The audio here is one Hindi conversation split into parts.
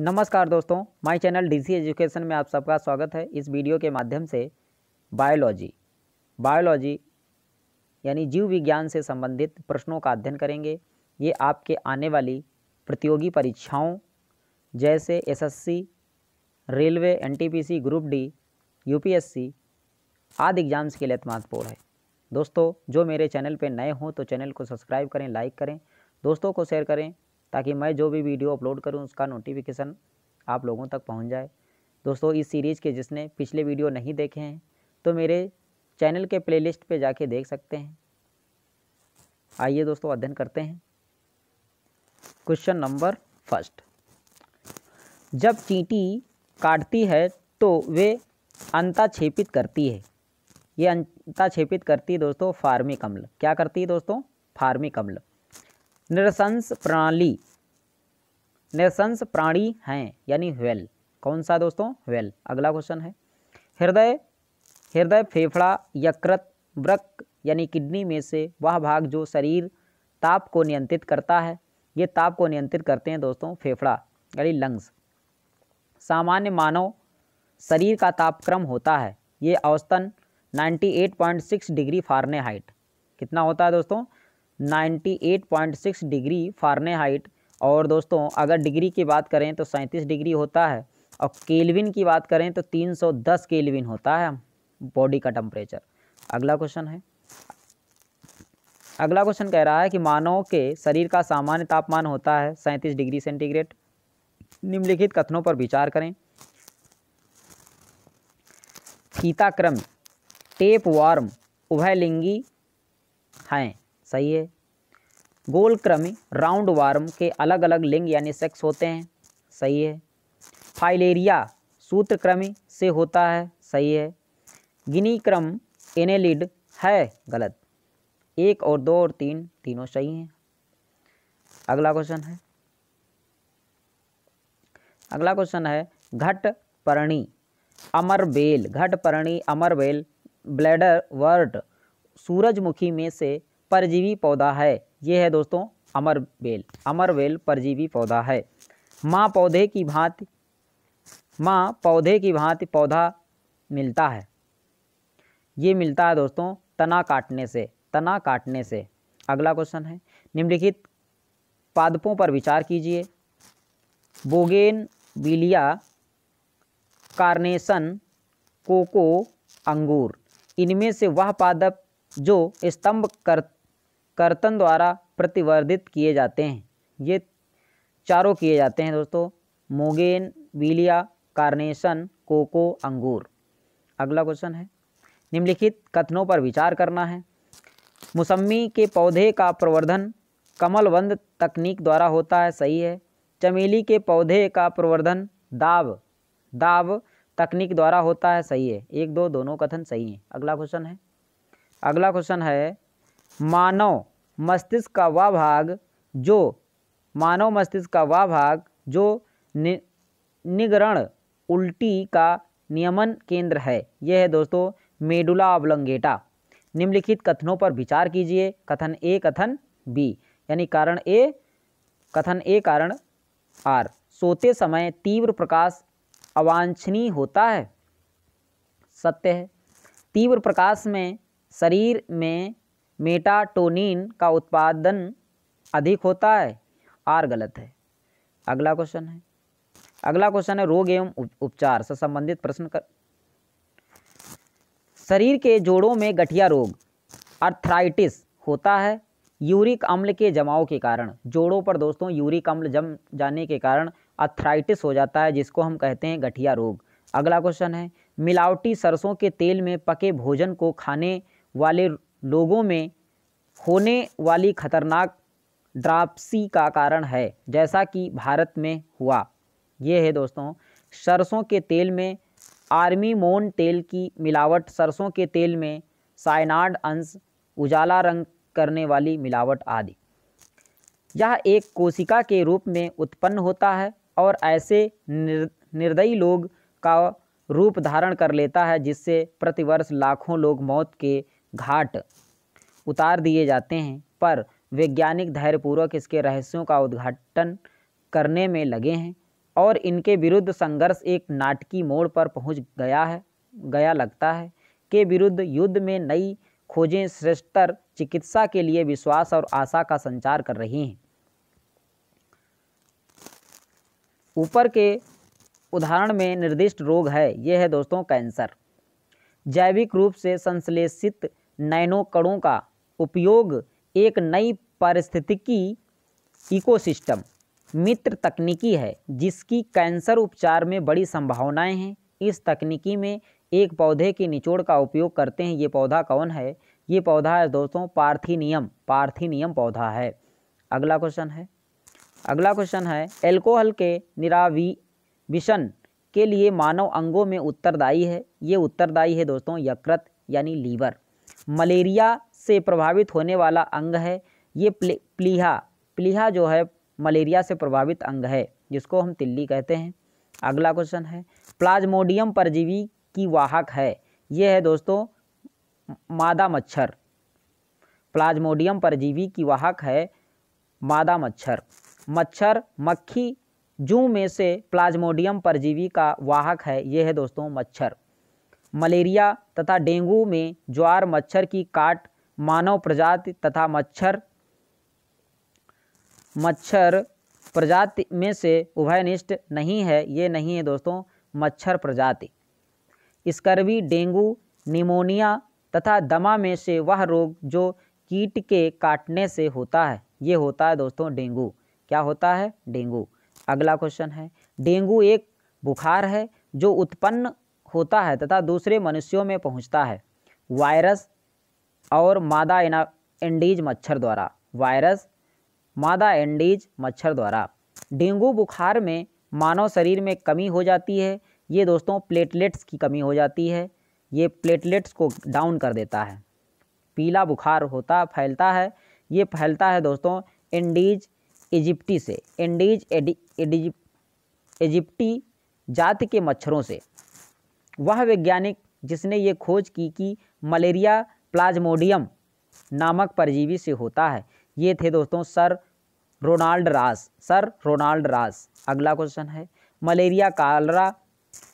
नमस्कार दोस्तों, माय चैनल डीसी एजुकेशन में आप सबका स्वागत है। इस वीडियो के माध्यम से बायोलॉजी बायोलॉजी यानी जीव विज्ञान से संबंधित प्रश्नों का अध्ययन करेंगे। ये आपके आने वाली प्रतियोगी परीक्षाओं जैसे SSC railway NTPC group D UPSC आदि एग्ज़ाम्स के लिए महत्वपूर्ण है। दोस्तों, जो मेरे चैनल पर नए हों तो चैनल को सब्सक्राइब करें, लाइक करें, दोस्तों को शेयर करें ताकि मैं जो भी वीडियो अपलोड करूँ, उसका नोटिफिकेशन आप लोगों तक पहुँच जाए। दोस्तों, इस सीरीज़ के जिसने पिछले वीडियो नहीं देखे हैं तो मेरे चैनल के प्लेलिस्ट पे जाके देख सकते हैं। आइए दोस्तों, अध्ययन करते हैं। क्वेश्चन नंबर फ़र्स्ट जब चींटी काटती है तो वे अंताक्षेपित करती है। ये अंताक्षेपित करती है दोस्तों फार्मिक अम्ल क्या करती है दोस्तों? फार्मिक अम्ल निरसंस प्रणाली निरसंस प्राणी हैं, यानी वेल कौन सा दोस्तों? वेल अगला क्वेश्चन है। हृदय हृदय फेफड़ा, यकृत वृक यानी किडनी में से वह भाग जो शरीर ताप को नियंत्रित करता है। ये ताप को नियंत्रित करते हैं दोस्तों फेफड़ा, यानी लंग्स सामान्य मानव शरीर का तापक्रम होता है। ये औसतन 98.6 डिग्री फारेनहाइट। कितना होता है दोस्तों? 98.6 डिग्री फारेनहाइट। और दोस्तों, अगर डिग्री की बात करें तो सैंतीस डिग्री होता है और केल्विन की बात करें तो 310 केल्विन होता है बॉडी का टेम्परेचर। अगला क्वेश्चन है। अगला क्वेश्चन कह रहा है कि मानव के शरीर का सामान्य तापमान होता है सैंतीस डिग्री सेंटीग्रेड। निम्नलिखित कथनों पर विचार करें। फीताक्रम टेप वार्म उभयलिंगी हैं। सही है। गोल क्रमी राउंड वार्म के अलग अलग लिंग यानी सेक्स होते हैं। सही है। फाइलेरिया सूत्रक्रमी से होता है। सही है। गिनी क्रम एनेलिड है गलत। एक और दो और तीन, तीनों सही हैं। अगला क्वेश्चन है। अगला क्वेश्चन है, घट परणी, अमर बेल, घट परणी, अमर बेल, ब्लैडर, वर्ट, सूरजमुखी में से परजीवी पौधा है। ये है दोस्तों, अमर बेल। अमर बेल परजीवी पौधा है। माँ पौधे की भांति, माँ पौधे की भांति पौधा मिलता है। ये मिलता है दोस्तों, तना काटने से। तना काटने से। अगला क्वेश्चन है, निम्नलिखित पादपों पर विचार कीजिए। बोगेन बिलिया कार्नेसन कोको अंगूर। इनमें से वह पादप जो स्तंभ कर कर्तन द्वारा प्रतिवर्धित किए जाते हैं। ये चारों किए जाते हैं दोस्तों। मोगेन बिलिया कार्नेशन, कोको, अंगूर। अगला क्वेश्चन है। निम्नलिखित कथनों पर विचार करना है। मौसमी के पौधे का प्रवर्धन कमलबंद तकनीक द्वारा होता है, सही है। चमेली के पौधे का प्रवर्धन दाब दाब तकनीक द्वारा होता है, सही है। एक, दो, दोनों कथन सही हैं। अगला क्वेश्चन है। अगला क्वेश्चन है, मानव मस्तिष्क का वह भाग जो मानव मस्तिष्क का वह भाग जो नि, निगरण उल्टी का नियमन केंद्र है। यह है दोस्तों मेडुला अवलंगेटा। निम्नलिखित कथनों पर विचार कीजिए। कथन ए कथन बी। यानी कारण ए कथन ए कारण आर। सोते समय तीव्र प्रकाश अवांछनीय होता है। सत्य है। तीव्र प्रकाश में शरीर में मेटाटोनिन का उत्पादन अधिक होता है? आर गलत है। अगला क्वेश्चन है। अगला क्वेश्चन है रोग एवं उपचार से संबंधित प्रश्न कर शरीर के जोड़ों में गठिया रोग अर्थराइटिस होता है। यूरिक अम्ल के जमाव के कारण, जोड़ों पर दोस्तों यूरिक अम्ल जम जाने के कारण अर्थराइटिस हो जाता है, जिसको हम कहते हैं गठिया रोग। अगला क्वेश्चन है, मिलावटी सरसों के तेल में पके भोजन को खाने वाले लोगों में होने वाली खतरनाक ड्रापसी का कारण है जैसा कि भारत में हुआ। ये है दोस्तों सरसों के तेल में आर्मी मोन तेल की मिलावट। सरसों के तेल में साइनाड अंश उजाला रंग करने वाली मिलावट आदि। यह एक कोशिका के रूप में उत्पन्न होता है और ऐसे निर, निर्दयी लोग का रूप धारण कर लेता है जिससे प्रतिवर्ष लाखों लोग मौत के घाट उतार दिए जाते हैं, पर वैज्ञानिक धैर्यपूर्वक इसके रहस्यों का उद्घाटन करने में लगे हैं और इनके विरुद्ध संघर्ष एक नाटकीय मोड़ पर पहुँच गया है, गया लगता है के विरुद्ध युद्ध में नई खोजें श्रेष्ठतर चिकित्सा के लिए विश्वास और आशा का संचार कर रही हैं। ऊपर के उदाहरण में निर्दिष्ट रोग है, यह है दोस्तों कैंसर। जैविक रूप से संश्लेषित नैनो कणों का उपयोग एक नई पारिस्थितिकी इकोसिस्टम, मित्र तकनीकी है, जिसकी कैंसर उपचार में बड़ी संभावनाएँ हैं। इस तकनीकी में एक पौधे के निचोड़ का उपयोग करते हैं। ये पौधा कौन है? ये पौधा है दोस्तों, पार्थिनियम पार्थिनियम पौधा है। अगला क्वेश्चन है। अगला क्वेश्चन है, एल्कोहल के निराविशन के लिए मानव अंगों में उत्तरदायी है। ये उत्तरदायी है दोस्तों, यकृत यानी लीवर। मलेरिया से प्रभावित होने वाला अंग है। ये प्लीहा प्लीहा जो है, मलेरिया से प्रभावित अंग है, जिसको हम तिल्ली कहते हैं। अगला क्वेश्चन है, प्लाज्मोडियम परजीवी की वाहक है। ये है दोस्तों, मादा मच्छर। प्लाज्मोडियम परजीवी की वाहक है, मादा मच्छर। मच्छर, मक्खी, जू में से प्लाज्मोडियम परजीवी का वाहक है। ये है दोस्तों, मच्छर। मलेरिया तथा डेंगू में ज्वार, मच्छर की काट, मानव प्रजाति तथा मच्छर मच्छर प्रजाति में से उभयनिष्ठ नहीं है। ये नहीं है दोस्तों, मच्छर प्रजाति। स्कर्वी, डेंगू, निमोनिया तथा दमा में से वह रोग जो कीट के काटने से होता है, ये होता है दोस्तों डेंगू। क्या होता है? डेंगू। अगला क्वेश्चन है, डेंगू एक बुखार है जो उत्पन्न होता है तथा दूसरे मनुष्यों में पहुँचता है। वायरस और मादा एंडीज मच्छर द्वारा। वायरस, मादा एंडीज मच्छर द्वारा। डेंगू बुखार में मानव शरीर में कमी हो जाती है। ये दोस्तों प्लेटलेट्स की कमी हो जाती है। ये प्लेटलेट्स को डाउन कर देता है। पीला बुखार होता, फैलता है। ये फैलता है दोस्तों एंडीज इजिप्टी से। एंडीज, इजिप्टी जाति के मच्छरों से। वह वैज्ञानिक जिसने ये खोज की कि मलेरिया प्लाज्मोडियम नामक परजीवी से होता है। ये थे दोस्तों sir Ronald Ross, sir Ronald Ross. अगला क्वेश्चन है, मलेरिया कालरा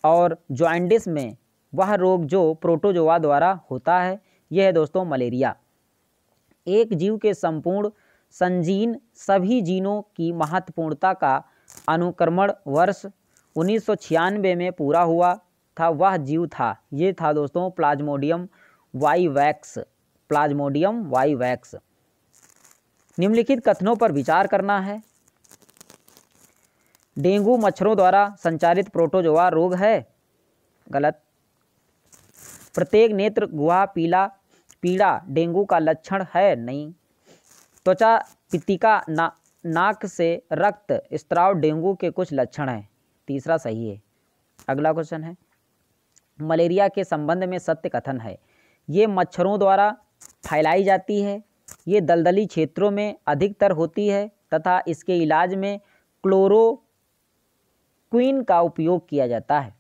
और जॉइंडिस में वह रोग जो प्रोटोजोआ द्वारा होता है, यह है दोस्तों मलेरिया। एक जीव के संपूर्ण संजीन सभी जीनों की महत्वपूर्णता का अनुक्रमण वर्ष उन्नीस सौ छियानवे में पूरा हुआ। था, वह जीव था। ये था दोस्तों plasmodium vivax plasmodium vivax निम्नलिखित कथनों पर विचार करना है। डेंगू मच्छरों द्वारा संचारित प्रोटोजोआ रोग है। गलत। प्रत्येक नेत्र, गुहा, पीला, पीड़ा, डेंगू का लक्षण है नहीं। त्वचा पितिका ना, नाक से रक्त, स्त्राव डेंगू के कुछ लक्षण हैं। तीसरा सही है। अगला क्वेश्चन है। मलेरिया के संबंध में सत्य कथन है। ये मच्छरों द्वारा फैलाई जाती है। ये दलदली क्षेत्रों में अधिकतर होती है तथा इसके इलाज में क्लोरोक्विन का उपयोग किया जाता है।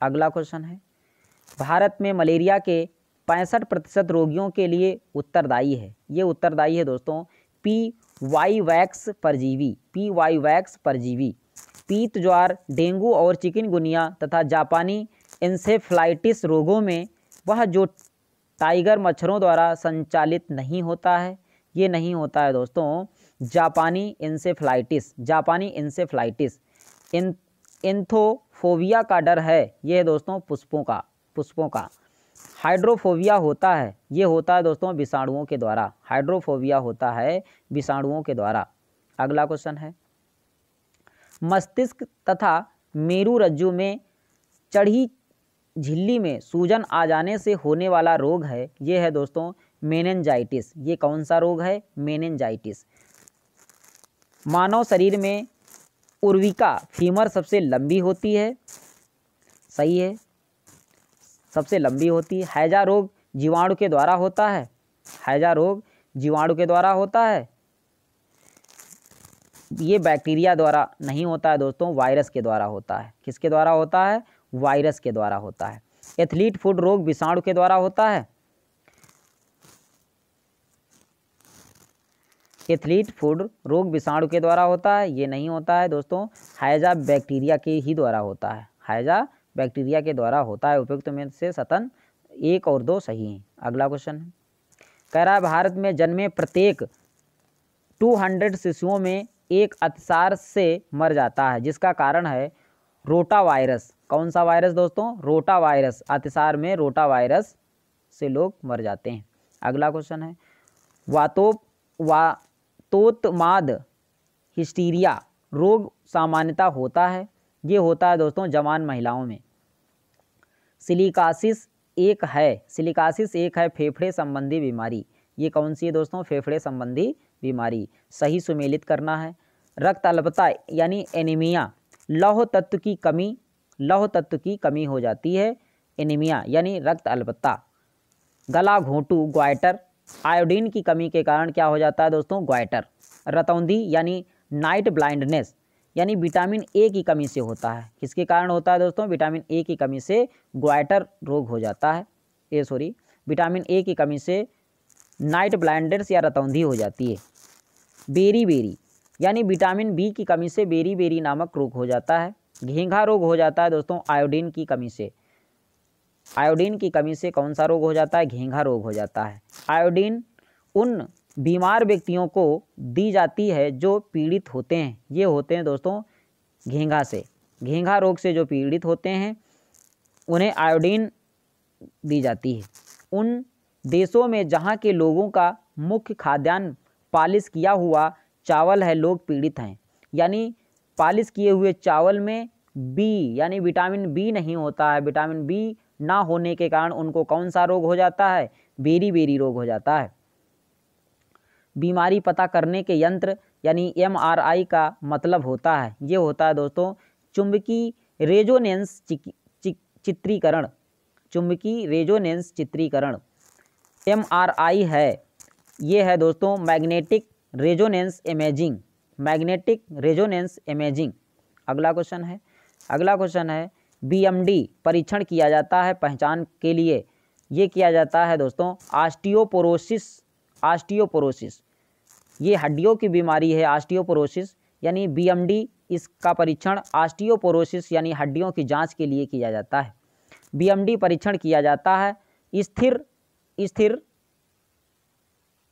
अगला क्वेश्चन है। भारत में मलेरिया के पैंसठ प्रतिशत रोगियों के लिए उत्तरदायी है। ये उत्तरदायी है दोस्तों। पी वाई वैक्स परजीवी पी वाई वैक्स परजीवी पीत ज्वार डेंगू और चिकनगुनिया तथा जापानी इंसेफ्लाइटिस रोगों में वह जो टाइगर मच्छरों द्वारा संचालित नहीं होता है, ये नहीं होता है दोस्तों, जापानी इंसेफ्लाइटिस जापानी इंसेफ्लाइटिस इन इंथोफोबिया का डर है, ये है दोस्तों पुष्पों का पुष्पों का। हाइड्रोफोबिया होता है, ये होता है दोस्तों विषाणुओं के द्वारा, हाइड्रोफोबिया होता है विषाणुओं के द्वारा। अगला क्वेश्चन है। मस्तिष्क तथा मेरु रज्जु में चढ़ी झिल्ली में सूजन आ जाने से होने वाला रोग है, ये है दोस्तों मेनेंजाइटिस ये कौन सा रोग है? मेनेंजाइटिस मानव शरीर में उर्विका फीमर सबसे लंबी होती है। सही है। सबसे लंबी होती है। हैजा रोग जीवाणु के द्वारा होता है। हैजा रोग जीवाणु के द्वारा होता है। ये बैक्टीरिया द्वारा नहीं होता है दोस्तों, वायरस के द्वारा होता है। किसके द्वारा होता है? वायरस के द्वारा होता है। एथलीट फ़ूड रोग विषाणु के द्वारा होता है। एथलीट फ़ूड रोग विषाणु के द्वारा होता है, ये नहीं होता है दोस्तों। हाइजा बैक्टीरिया के ही द्वारा होता है। हाइजा बैक्टीरिया के द्वारा होता है। उपयुक्त में से सतन एक और दो सही हैं। अगला क्वेश्चन है। कह रहा है, भारत में जन्मे प्रत्येक 200 शिशुओं में एक अतिसार से मर जाता है, जिसका कारण है रोटा वायरस कौन सा वायरस दोस्तों? Rota virus. अतिसार में रोटा वायरस से लोग मर जाते हैं। अगला क्वेश्चन है। वातो, वातोत्माद हिस्टीरिया रोग सामान्यता होता है। ये होता है दोस्तों जवान महिलाओं में। सिलिकासिस एक है। सिलिकासिस एक है फेफड़े संबंधी बीमारी। ये कौन सी है दोस्तों? फेफड़े संबंधी बीमारी। सही सुमेलित करना है। रक्त अल्पता यानी एनीमिया। लौह तत्व की कमी लौह तत्व की कमी हो जाती है, एनीमिया यानी रक्त अल्पता गला, घोंटू, ग्वाइटर, आयोडीन की कमी के कारण क्या हो जाता है दोस्तों? ग्वाइटर। रतौंधी यानी नाइट ब्लाइंडनेस यानी विटामिन ए की कमी से होता है। किसके कारण होता है दोस्तों? विटामिन ए की कमी से ग्वाइटर रोग हो जाता है। ए, सॉरी, विटामिन ए की कमी से नाइट ब्लाइंडनेस या रतौंधी हो जाती है। बेरी बेरी यानी विटामिन बी की कमी से बेरी बेरी नामक रोग हो जाता है। घेंघा रोग हो जाता है दोस्तों, आयोडीन की कमी से। आयोडीन की कमी से कौन सा रोग हो जाता है? घेंघा रोग हो जाता है। आयोडीन उन बीमार व्यक्तियों को दी जाती है जो पीड़ित होते हैं। ये होते हैं दोस्तों, घेंघा से। घेंघा रोग से जो पीड़ित होते हैं, उन्हें आयोडीन दी जाती है। उन देशों में जहाँ के लोगों का मुख्य खाद्यान्न पालिश किया हुआ चावल है, लोग पीड़ित हैं। यानी पालिश किए हुए चावल में बी यानी विटामिन बी नहीं होता है। विटामिन बी ना होने के कारण उनको कौन सा रोग हो जाता है? बेरी बेरी रोग हो जाता है। बीमारी पता करने के यंत्र, यानी एमआरआई का मतलब होता है। ये होता है दोस्तों चुंबकी रेजोनेंस चित्रीकरण। चुंबकी रेजोनेंस चित्रीकरण। एमआरआई है। ये है दोस्तों magnetic resonance imaging. Magnetic resonance imaging. अगला क्वेश्चन है। अगला क्वेश्चन है बीएमडी परीक्षण किया जाता है पहचान के लिए। ये किया जाता है दोस्तों आस्टियोपोरोसिस आस्टियोपोरोसिस ये हड्डियों की बीमारी है आस्टियोपोरोसिस यानी बीएमडी इसका परीक्षण आस्टियोपोरोसिस यानी हड्डियों की जाँच के लिए किया जाता है। बीएमडी परीक्षण किया जाता है स्थिर स्थिर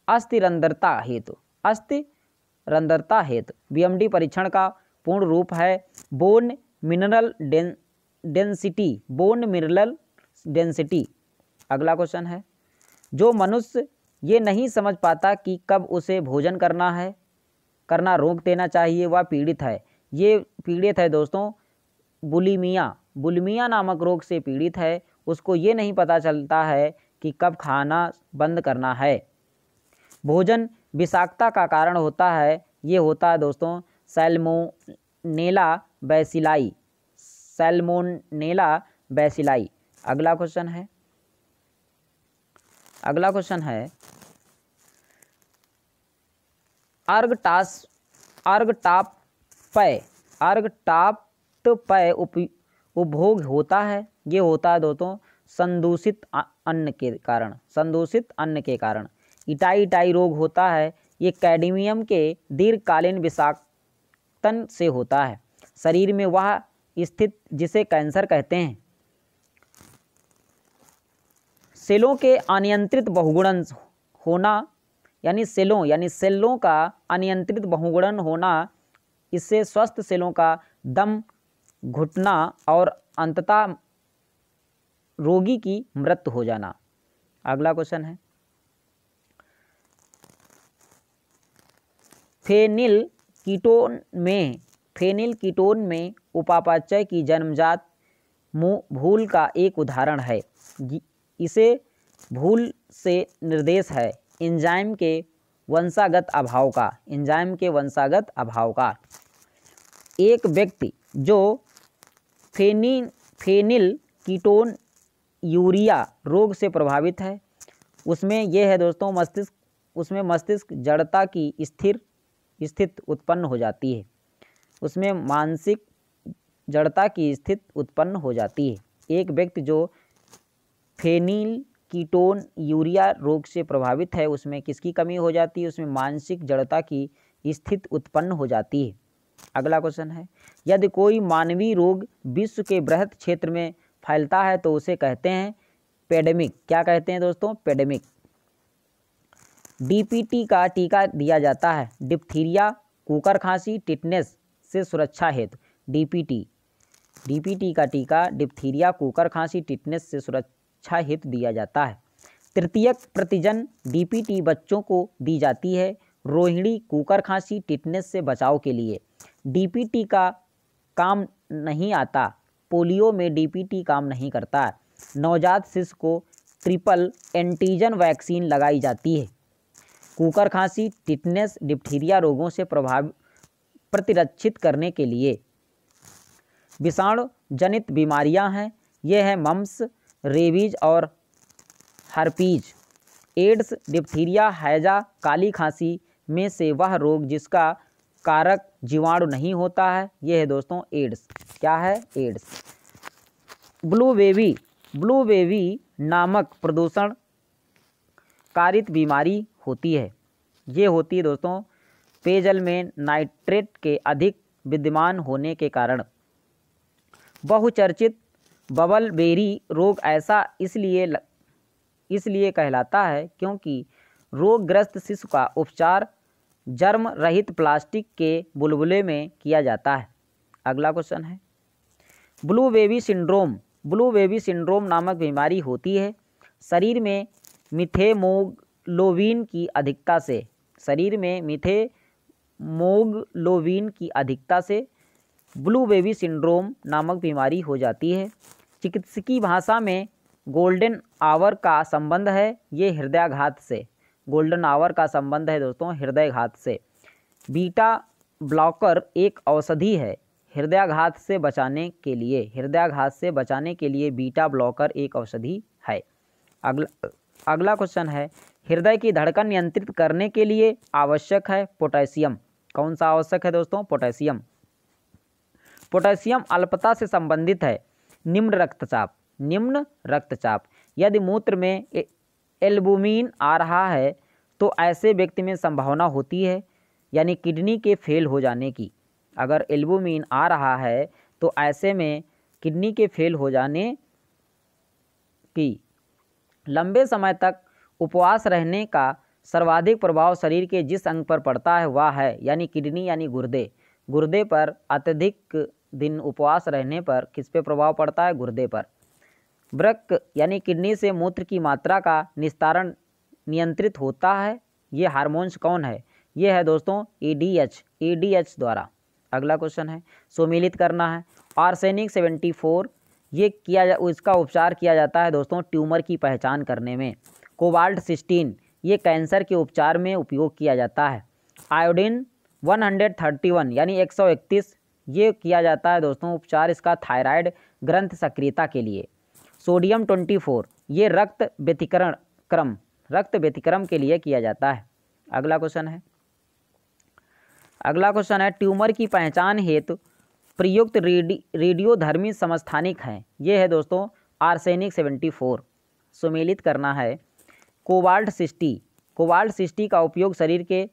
अस्थिरंदरता हेतु। तो, अस्थि रंदरता हेतु। बीएमडी परीक्षण का पूर्ण रूप है bone mineral den density bone mineral density अगला क्वेश्चन है, जो मनुष्य ये नहीं समझ पाता कि कब उसे भोजन करना है, करना रोक देना चाहिए वह पीड़ित है। ये पीड़ित है दोस्तों, बुलिमिया। बुलिमिया नामक रोग से पीड़ित है, उसको ये नहीं पता चलता है कि कब खाना बंद करना है। भोजन विषाक्तता का कारण होता है, ये होता है दोस्तों, सैल्मोनेला बैसिलाई। Salmonella bacilli. अगला क्वेश्चन है। अगला क्वेश्चन है। अर्गटास अर्गटाप पय अर्गटाप पय उपभोग होता है, ये होता है दोस्तों, संदूषित अन्न के कारण, संदूषित अन्न के कारण। इटाई इटाई रोग होता है, ये कैडमियम के दीर्घकालीन विषाक्तन से होता है। शरीर में वह स्थित, जिसे कैंसर कहते हैं। सेलों के अनियंत्रित बहुगुणन होना, यानी सेलों यानी सेलों का अनियंत्रित बहुगुणन होना, इससे स्वस्थ सेलों का दम घुटना और अंततः रोगी की मृत्यु हो जाना। अगला क्वेश्चन है। फेनिल कीटोन में फेनिल कीटोन में उपापचय की जन्मजात भूल का एक उदाहरण है। इसे भूल से निर्देश है। एंजाइम के वंशागत अभाव का, एंजाइम के वंशागत अभाव का। एक व्यक्ति जो फेनी फेनिल कीटोन यूरिया रोग से प्रभावित है, उसमें यह है दोस्तों, मस्तिष्क, उसमें मस्तिष्क जड़ता की स्थिर स्थिति उत्पन्न हो जाती है। उसमें मानसिक जड़ता की स्थिति उत्पन्न हो जाती है। एक व्यक्ति जो फेनिल कीटोन यूरिया रोग से प्रभावित है, उसमें किसकी कमी हो जाती है? उसमें मानसिक जड़ता की स्थिति उत्पन्न हो जाती है। अगला क्वेश्चन है, यदि कोई मानवीय रोग विश्व के बृहद क्षेत्र में फैलता है तो उसे कहते हैं पेडेमिक। क्या कहते हैं दोस्तों? पेडेमिक। डीपीटी का टीका दिया जाता है। डिप्थीरिया, कुकर खांसी, टिटनेस से सुरक्षा हेतु। डीपीटी। डीपीटी का टीका डिप्थीरिया, कुकर खांसी, टिटनेस से सुरक्षा हेतु दिया जाता है। तृतीयक प्रतिजन डीपीटी बच्चों को दी जाती है रोहिणी कुकर खांसी, टिटनेस से बचाव के लिए। डीपीटी का काम नहीं आता, पोलियो में डीपीटी काम नहीं करता। नवजात शिशु को ट्रिपल एंटीजन वैक्सीन लगाई जाती है। कुकर खांसी, टिटनेस, डिप्थीरिया रोगों से प्रभाव प्रतिरक्षित करने के लिए। विषाणु जनित बीमारियाँ हैं। ये हैं मम्स, रेबीज और हर्पीज। एड्स, डिप्थीरिया, हैजा, काली खांसी में से वह रोग जिसका कारक जीवाणु नहीं होता है ये है दोस्तों एड्स। क्या है AIDS? Blue baby. Blue baby नामक प्रदूषण कारित बीमारी होती है। ये होती है दोस्तों, पेयजल में नाइट्रेट के अधिक विद्यमान होने के कारण। बहुचर्चित बबल बेरी रोग ऐसा इसलिए ल... इसलिए कहलाता है क्योंकि रोगग्रस्त शिशु का उपचार जर्म रहित प्लास्टिक के बुलबुले में किया जाता है। अगला क्वेश्चन है। Blue baby syndrome, blue baby syndrome नामक बीमारी होती है। शरीर में मिथेमोग्लोबिन की अधिकता से। शरीर में मिथेमोग्लोबिन की अधिकता से। ब्लू बेबी सिंड्रोम नामक बीमारी हो जाती है। चिकित्सकीय भाषा में गोल्डन आवर का संबंध है ये हृदयाघात से। गोल्डन आवर का संबंध है दोस्तों हृदयघात से। बीटा ब्लॉकर एक औषधि है हृदयाघात से बचाने के लिए। हृदयाघात से बचाने के लिए बीटा ब्लॉकर एक औषधि है। अगला अगला क्वेश्चन है हृदय की धड़कन नियंत्रित करने के लिए आवश्यक है पोटेशियम। कौन सा आवश्यक है दोस्तों? पोटेशियम। पोटेशियम अल्पता से संबंधित है। निम्न रक्तचाप। निम्न रक्तचाप। यदि मूत्र में एल्बुमिन आ रहा है तो ऐसे व्यक्ति में संभावना होती है, यानी किडनी के फेल हो जाने की। अगर एल्बुमिन आ रहा है तो ऐसे में किडनी के फेल हो जाने की। लंबे समय तक उपवास रहने का सर्वाधिक प्रभाव शरीर के जिस अंग पर पड़ता है, वह है, यानी किडनी यानी गुर्दे। गुर्दे पर अत्यधिक दिन उपवास रहने पर किस पे प्रभाव पड़ता है? गुर्दे पर। वृक यानी किडनी से मूत्र की मात्रा का निस्तारण नियंत्रित होता है। ये हार्मोन्स कौन है? ये है दोस्तों E D H E D H द्वारा। अगला क्वेश्चन है सुमिलित करना है। आर्सेनिक सेवेंटी फोर, ये किया जा, इसका उपचार किया जाता है दोस्तों ट्यूमर की पहचान करने में। कोबाल्ट सिस्टीन, ये कैंसर के उपचार में उपयोग किया जाता है। आयोडीन 131 यानी 131 ये किया जाता है दोस्तों उपचार इसका थायराइड ग्रंथ सक्रियता के लिए। सोडियम 24 ये रक्त व्यतिकरण क्रम, रक्त व्यतिक्रम के लिए किया जाता है। अगला क्वेश्चन है। अगला क्वेश्चन है, ट्यूमर की पहचान हेतु प्रयुक्त रेडी, रेडियोधर्मी समस्थानिक हैं। ये है दोस्तों आर्सेनिक 74 सुमेलित करना है। Cobalt sixty. कोबाल्ट सिस्टी का उपयोग शरीर के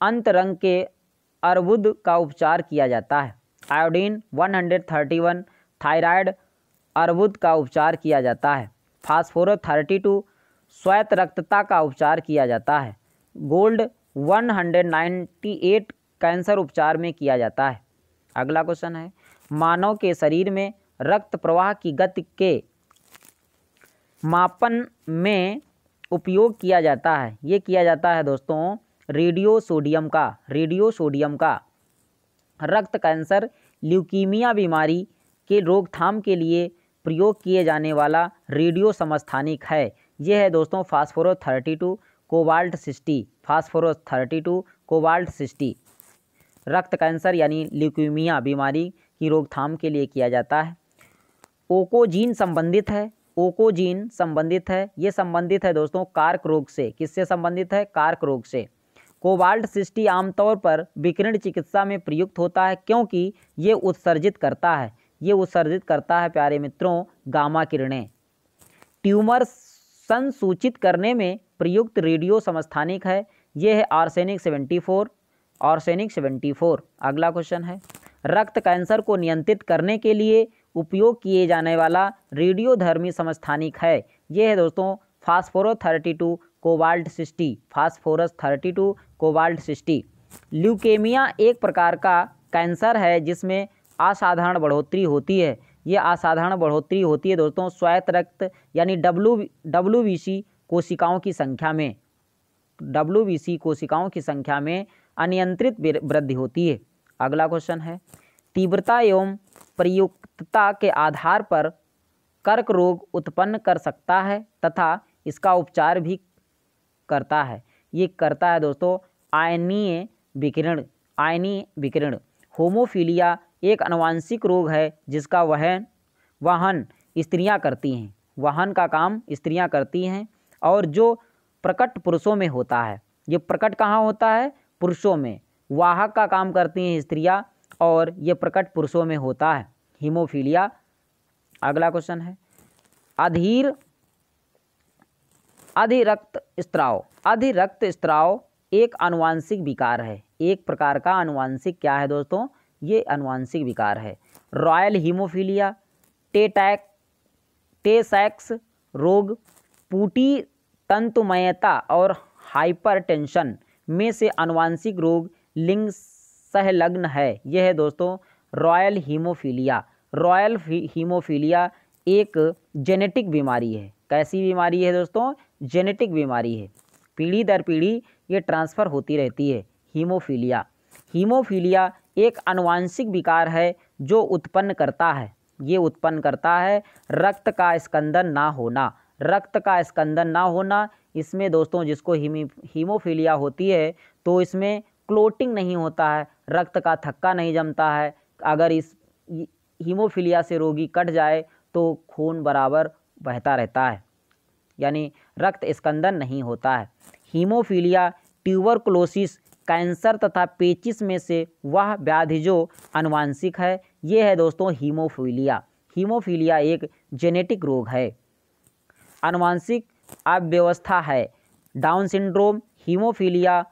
अंतरंग के अर्बुद का उपचार किया जाता है। आयोडीन 131 थायराइड अर्बुद का उपचार किया जाता है। फास्फोरस थर्टी टू श्वेत रक्तता का उपचार किया जाता है। गोल्ड 198 कैंसर उपचार में किया जाता है। अगला क्वेश्चन है, मानव के शरीर में रक्त प्रवाह की गति के मापन में उपयोग किया जाता है। ये किया जाता है दोस्तों, रेडियो सोडियम का, रेडियो सोडियम का। रक्त कैंसर, ल्यूकीमिया बीमारी के रोकथाम के लिए प्रयोग किए जाने वाला रेडियो समस्थानिक है। यह है दोस्तों phosphorus thirty two, cobalt sixty phosphorus thirty two, cobalt sixty रक्त कैंसर यानी ल्यूकीमिया बीमारी की रोकथाम के लिए किया जाता है। ओकोजीन संबंधित है। ओकोजीन संबंधित है। ये संबंधित है दोस्तों कार्क रोग से। किससे संबंधित है? कार्क रोग से। कोबाल्ट सिस्टी आमतौर पर विकिरण चिकित्सा में प्रयुक्त होता है क्योंकि ये उत्सर्जित करता है। ये उत्सर्जित करता है प्यारे मित्रों गामा किरणें। ट्यूमर संसूचित करने में प्रयुक्त रेडियो समस्थानिक है। ये है arsenic seventy four arsenic seventy four अगला क्वेश्चन है। रक्त कैंसर को नियंत्रित करने के लिए उपयोग किए जाने वाला रेडियोधर्मी समस्थानिक है। ये है दोस्तों phosphorus thirty two, cobalt sixty. Phosphorus thirty two, cobalt sixty. Leukaemia एक प्रकार का कैंसर है, जिसमें असाधारण बढ़ोतरी होती है। ये असाधारण बढ़ोतरी होती है दोस्तों, स्वायत्त रक्त यानी डब्लू सी कोशिकाओं की संख्या में। डब्लू कोशिकाओं की संख्या में अनियंत्रित वृद्धि होती है। अगला क्वेश्चन है। तीव्रता एवं प्रयुक्तता के आधार पर कर्क रोग उत्पन्न कर सकता है तथा इसका उपचार भी करता है। ये करता है दोस्तों, आयनीय विकिरण आयनीय विकिरण। होमोफीलिया एक अनुवांशिक रोग है जिसका वहन वाहन स्त्रियाँ करती हैं। वाहन का काम स्त्रियाँ करती हैं और जो प्रकट पुरुषों में होता है। ये प्रकट कहाँ होता है? पुरुषों में। वाहक का काम करती हैं स्त्रियाँ और ये प्रकट पुरुषों में होता है। हीमोफीलिया, अगला क्वेश्चन है। अधीर, अधिरक्त स्त्राव। अधिरक्त स्त्राव एक अनुवांशिक विकार है। एक प्रकार का अनुवांशिक क्या है दोस्तों? ये अनुवांशिक विकार है। रॉयल हीमोफीलिया, टेटैक, टेसैक्स रोग पूटी तंतुमयता और हाइपरटेंशन में से अनुवांशिक रोग लिंग सहलग्न है। यह है दोस्तों, रॉयल हीमोफीलिया। रॉयल हीमोफीलिया एक जेनेटिक बीमारी है। कैसी बीमारी है दोस्तों? जेनेटिक बीमारी है। पीढ़ी दर पीढ़ी ये ट्रांसफ़र होती रहती है हीमोफीलिया। हीमोफीलिया एक अनुवांशिक विकार है जो उत्पन्न करता है। ये उत्पन्न करता है रक्त का स्कंदन ना होना। रक्त का स्कंदन ना होना, इसमें दोस्तों जिसको हीमी हीमोफीलिया होती है तो इसमें क्लोटिंग नहीं होता है, रक्त का थक्का नहीं जमता है। अगर इस हीमोफीलिया से रोगी कट जाए तो खून बराबर बहता रहता है, यानी रक्त स्कंदन नहीं होता है। हीमोफीलिया, ट्यूबरकुलोसिस, कैंसर तथा पेचिस में से वह व्याधि जो अनुवांशिक है, ये है दोस्तों हीमोफीलिया। हीमोफीलिया एक जेनेटिक रोग है। अनुवांशिक अव्यवस्था है। डाउन सिंड्रोम, हीमोफीलिया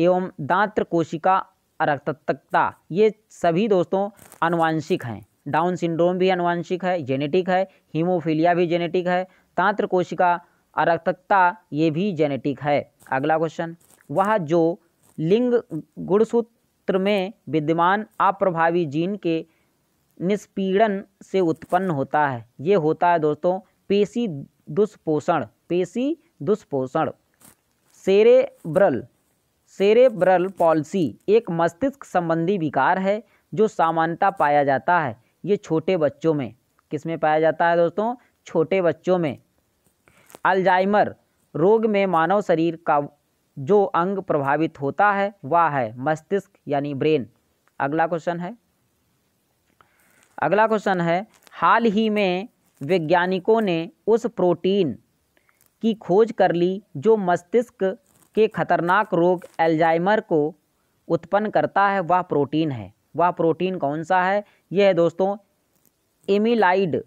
एवं दांत्र कोशिका अरक्तकता ये सभी दोस्तों अनुवांशिक हैं। डाउन सिंड्रोम भी अनुवांशिक है, जेनेटिक है, हीमोफीलिया भी जेनेटिक है तांत्र कोशिका अरक्तकता ये भी जेनेटिक है। अगला क्वेश्चन वह जो लिंग गुणसूत्र में विद्यमान अप्रभावी जीन के निष्पीड़न से उत्पन्न होता है, ये होता है दोस्तों पेशी दुष्पोषण पेशी दुष्पोषण। सेरेब्रल सेरेब्रल पॉलिसी एक मस्तिष्क संबंधी विकार है, जो सामान्यता पाया जाता है। ये छोटे बच्चों में। किसमें पाया जाता है दोस्तों? छोटे बच्चों में। अल्जाइमर रोग में मानव शरीर का जो अंग प्रभावित होता है, वह है मस्तिष्क यानी ब्रेन। अगला क्वेश्चन है। अगला क्वेश्चन है, हाल ही में वैज्ञानिकों ने उस प्रोटीन की खोज कर ली, जो मस्तिष्क के खतरनाक रोग एल्जाइमर को उत्पन्न करता है, वह प्रोटीन है। वह प्रोटीन कौन सा है? यह है दोस्तों amyloid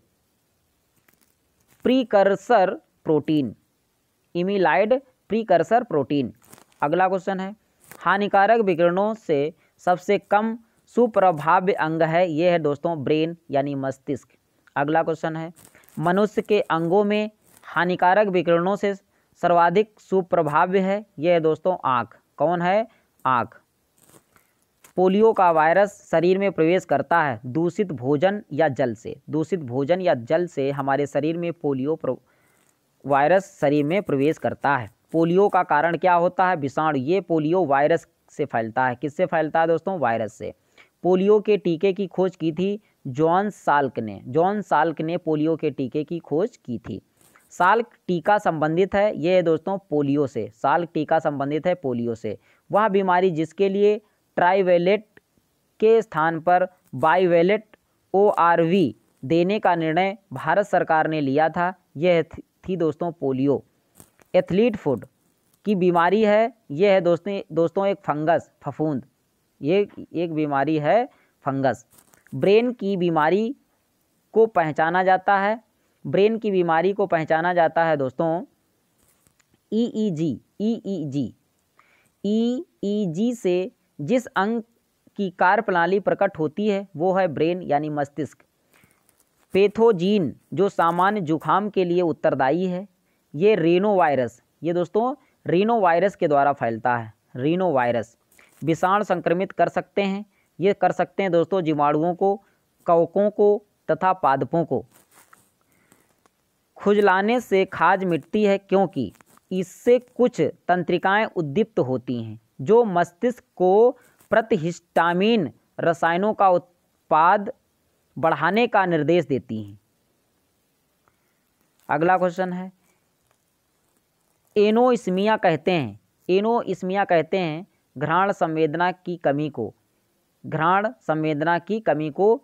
precursor protein. Amyloid precursor protein. अगला क्वेश्चन है, हानिकारक विकिरणों से सबसे कम सुप्रभाव्य अंग है, यह है दोस्तों, ब्रेन यानी मस्तिष्क। अगला क्वेश्चन है, मनुष्य के अंगों में हानिकारक विकिरणों से सर्वाधिक सुप्रभाव्य है यह दोस्तों आँख। कौन है? आँख। पोलियो का वायरस शरीर में प्रवेश करता है, दूषित भोजन या जल से। दूषित भोजन या जल से हमारे शरीर में पोलियो वायरस शरीर में प्रवेश करता है। पोलियो का कारण क्या होता है? विषाणु। ये पोलियो वायरस से फैलता है। किससे फैलता है दोस्तों? वायरस से। पोलियो के टीके की खोज की थी जॉन साल्क ने। जॉन साल्क ने पोलियो के टीके की खोज की थी। साल्क टीका संबंधित है, ये दोस्तों पोलियो से। साल्क टीका संबंधित है पोलियो से। वह बीमारी जिसके लिए ट्राईवेलेट के स्थान पर बाईवेलेट ओ देने का निर्णय भारत सरकार ने लिया था, यह थी दोस्तों पोलियो। एथलीट फ़ूड की बीमारी है, यह है दोस्तों दोस्तों एक फंगस, फफूंद। ये एक बीमारी है फंगस। ब्रेन की बीमारी को पहचाना जाता है ब्रेन की बीमारी को पहचाना जाता है दोस्तों। ईईजी ई जी से जिस अंग की कार्यप्रणाली प्रकट होती है, वो है ब्रेन यानी मस्तिष्क। पेथोजीन, जो सामान्य जुखाम के लिए उत्तरदायी है, ये रेनो वायरस ये दोस्तों रीनो वायरस के द्वारा फैलता है रेनो वायरस विषाण संक्रमित कर सकते हैं, ये कर सकते हैं दोस्तों जीवाणुओं को, कवकों को तथा पादपों को। खुजलाने से खाज मिटती है क्योंकि इससे कुछ तंत्रिकाएँ उद्दीप्त होती हैं, जो मस्तिष्क को प्रतिहिस्टामीन रसायनों का उत्पाद बढ़ाने का निर्देश देती हैं। अगला क्वेश्चन है। एनोइस्मिया कहते हैं। एनोइस्मिया कहते हैं घ्राण संवेदना की कमी को। घ्राण संवेदना की कमी को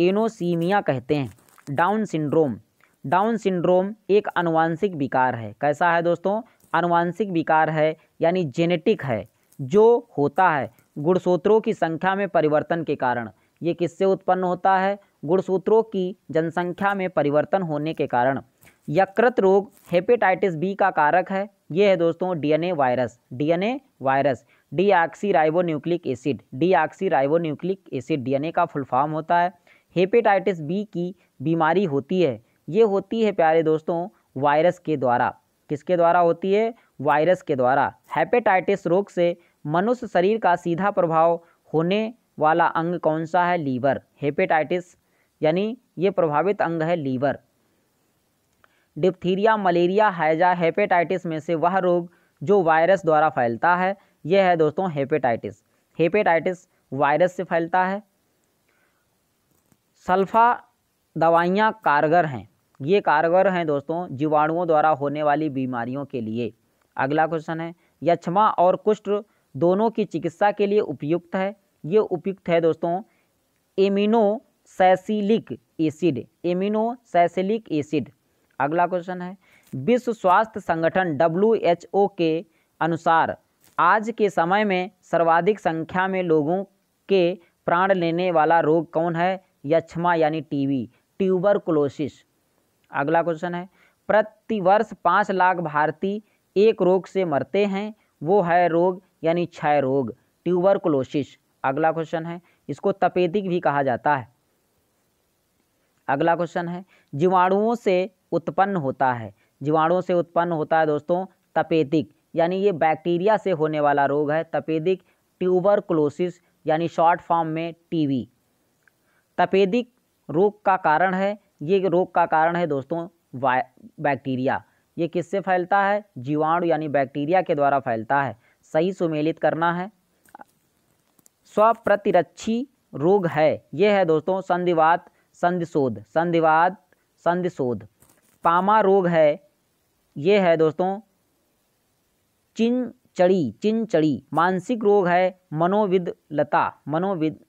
एनोसीमिया कहते हैं। Down syndrome. डाउन सिंड्रोम एक अनुवांशिक विकार है। कैसा है दोस्तों? अनुवांशिक विकार है, यानी जेनेटिक है, जो होता है गुणसूत्रों की संख्या में परिवर्तन के कारण। ये किससे उत्पन्न होता है? गुणसूत्रों की जनसंख्या में परिवर्तन होने के कारण। यकृत रोग हेपेटाइटिस बी का कारक है। ये है दोस्तों, DNA virus. DNA virus deoxyribonucleic acid. Deoxyribonucleic acid DNA का फुल फॉर्म होता है। हेपेटाइटिस बी की बीमारी होती है। ये होती है प्यारे दोस्तों, वायरस के द्वारा। किसके द्वारा होती है? वायरस के द्वारा। हेपेटाइटिस रोग से मनुष्य शरीर का सीधा प्रभाव होने वाला अंग कौन सा है? लीवर। हेपेटाइटिस, यानी ये प्रभावित अंग है लीवर। डिप्थीरिया, मलेरिया हैजा हेपेटाइटिस में से वह रोग जो वायरस द्वारा फैलता है, यह है दोस्तों हेपेटाइटिस। हेपेटाइटिस वायरस से फैलता है। सल्फा दवाइयाँ कारगर हैं। ये कारगर हैं दोस्तों जीवाणुओं द्वारा होने वाली बीमारियों के लिए। अगला क्वेश्चन है, यक्षमा और कुष्ठ दोनों की चिकित्सा के लिए उपयुक्त है? ये उपयुक्त है दोस्तों amino salicylic acid amino salicylic acid. अगला क्वेश्चन है, विश्व स्वास्थ्य संगठन डब्ल्यू के अनुसार आज के समय में सर्वाधिक संख्या में लोगों के प्राण लेने वाला रोग कौन है? यक्षमा यानी टीबी, ट्यूबरकुलोसिस। अगला क्वेश्चन है, प्रतिवर्ष पाँच लाख भारतीय एक रोग से मरते हैं, वो है रोग, यानी क्षय रोग, ट्यूबरकुलोसिस। अगला क्वेश्चन है, इसको तपेदिक भी कहा जाता है। अगला क्वेश्चन है, जीवाणुओं से उत्पन्न होता है। जीवाणुओं से उत्पन्न होता है दोस्तों, तपेदिक, यानी ये बैक्टीरिया से होने वाला रोग है, तपेदिक, ट्यूबरकुलोसिस, यानी शॉर्ट फॉर्म में टीवी तपेदिक रोग का कारण है ये रोग का कारण है दोस्तों बैक्टीरिया। ये किससे फैलता है? जीवाणु यानी बैक्टीरिया के द्वारा फैलता है। सही सुमेलित करना है। स्वप्रतिरक्षी रोग है। ये है दोस्तों, संधिवात, संधिशोध। संधिवात, संधिशोध। पामा रोग है। ये है दोस्तों चिनचड़ी चिनचड़ी मानसिक रोग है। मनोविदलता, मनोविद,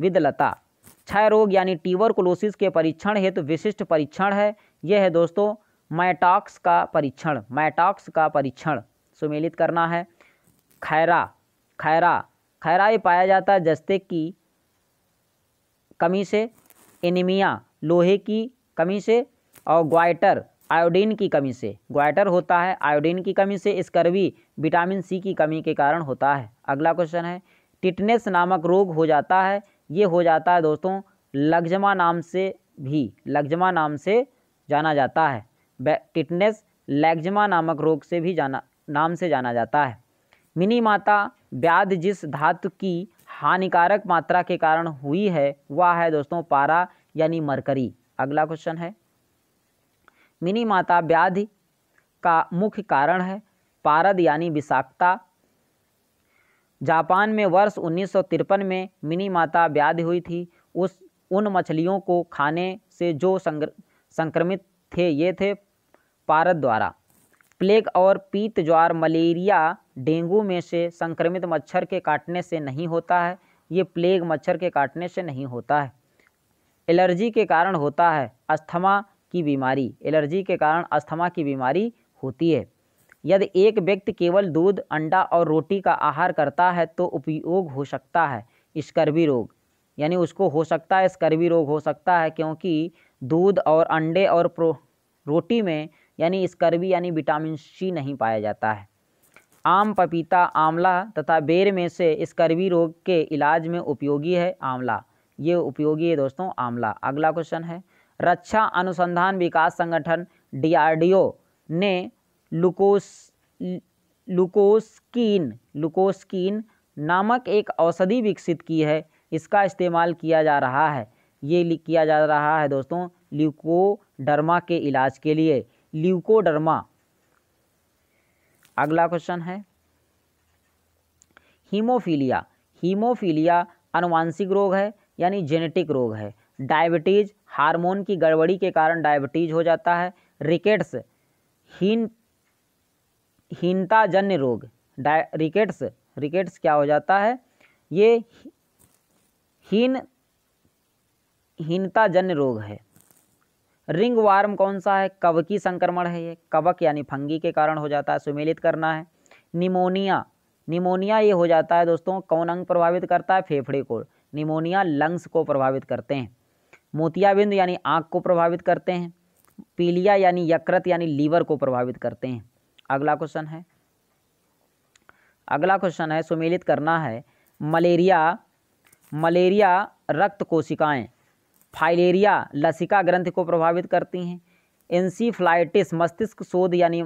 विदलता। क्षय रोग यानी ट्यूबरकुलोसिस के परीक्षण हेतु तो विशिष्ट परीक्षण है। यह है दोस्तों मैटॉक्स का परीक्षण मैटॉक्स का परीक्षण सुमेलित करना है। खैरा खैरा खैरा ये पाया जाता है जस्ते की कमी से, एनीमिया, लोहे की कमी से और ग्वाइटर, आयोडीन की कमी से। ग्वाइटर होता है, आयोडीन की कमी से स्कर्वी विटामिन सी की कमी के कारण होता है। अगला क्वेश्चन है, टिटनेस नामक रोग हो जाता है ये हो जाता है दोस्तों, लग्जमा नाम से भी, लग्जमा नाम से जाना जाता है। टिटनेस लैग्जमा नामक रोग से भी जाना, नाम से जाना जाता है। मिनी माता व्याध जिस धातु की हानिकारक मात्रा के कारण हुई है, वह है दोस्तों पारा यानी मरकरी। अगला क्वेश्चन है। मिनी माता व्याधि का मुख्य कारण है पारद यानी विषाक्तता जापान में वर्ष उन्नीस सौ तिरपन में मिनी माता व्याधि हुई थी। उस, उन मछलियों को खाने से जो संक्रमित थे, ये थे पारद द्वारा। प्लेग और पीत ज्वार मलेरिया डेंगू में से संक्रमित मच्छर के काटने से नहीं होता है। ये प्लेग मच्छर के काटने से नहीं होता है। एलर्जी के कारण होता है अस्थमा की बीमारी। एलर्जी के कारण अस्थमा की बीमारी होती है। यदि एक व्यक्ति केवल दूध, अंडा और रोटी का आहार करता है तो उपयोग हो सकता है स्कर्वी रोग। यानी उसको हो सकता है स्कर्वी रोग हो सकता है, क्योंकि दूध और अंडे और प्रो, रोटी में यानी स्कर्वी यानी विटामिन सी नहीं पाया जाता है। आम पपीता, आंवला तथा बेर में से स्कर्वी रोग के इलाज में उपयोगी है आंवला। ये उपयोगी है दोस्तों आंवला। अगला क्वेश्चन है, रक्षा अनुसंधान विकास संगठन, डीआरडीओ ने लुकोस, लुकोस्कीन लुकोस्कीन नामक एक औषधि विकसित की है। इसका इस्तेमाल किया जा रहा है। ये किया जा रहा है दोस्तों, ल्यूकोडर्मा के इलाज के लिए। ल्यूकोडर्मा। अगला क्वेश्चन है। हीमोफीलिया। हीमोफीलिया अनुवांशिक रोग है, यानी जेनेटिक रोग है। डायबिटीज़ हार्मोन की गड़बड़ी के कारण डायबिटीज़ हो जाता है। रिकेट्स। हीन हीनताजन्य रोग। रिकेट्स रिकेट्स क्या हो जाता है? ये हीन, हीनताजन्य रोग है। रिंग वार्म कौन सा है? कवकी संक्रमण है ये। कवक यानी फंगी के कारण हो जाता है, सुमेलित करना है। निमोनिया निमोनिया ये हो जाता है दोस्तों, कौन अंग प्रभावित करता है? फेफड़े को। निमोनिया लंग्स को प्रभावित करते हैं। मोतियाबिंद यानी आँख को प्रभावित करते हैं। पीलिया यानी यकृत यानी लीवर को प्रभावित करते हैं। अगला क्वेश्चन है। अगला क्वेश्चन है, सुमेलित करना है। मलेरिया मलेरिया रक्त कोशिकाएँ, फाइलेरिया लसिका ग्रंथ को प्रभावित करती हैं। इंसीफ्लाइटिस मस्तिष्क शोध यानी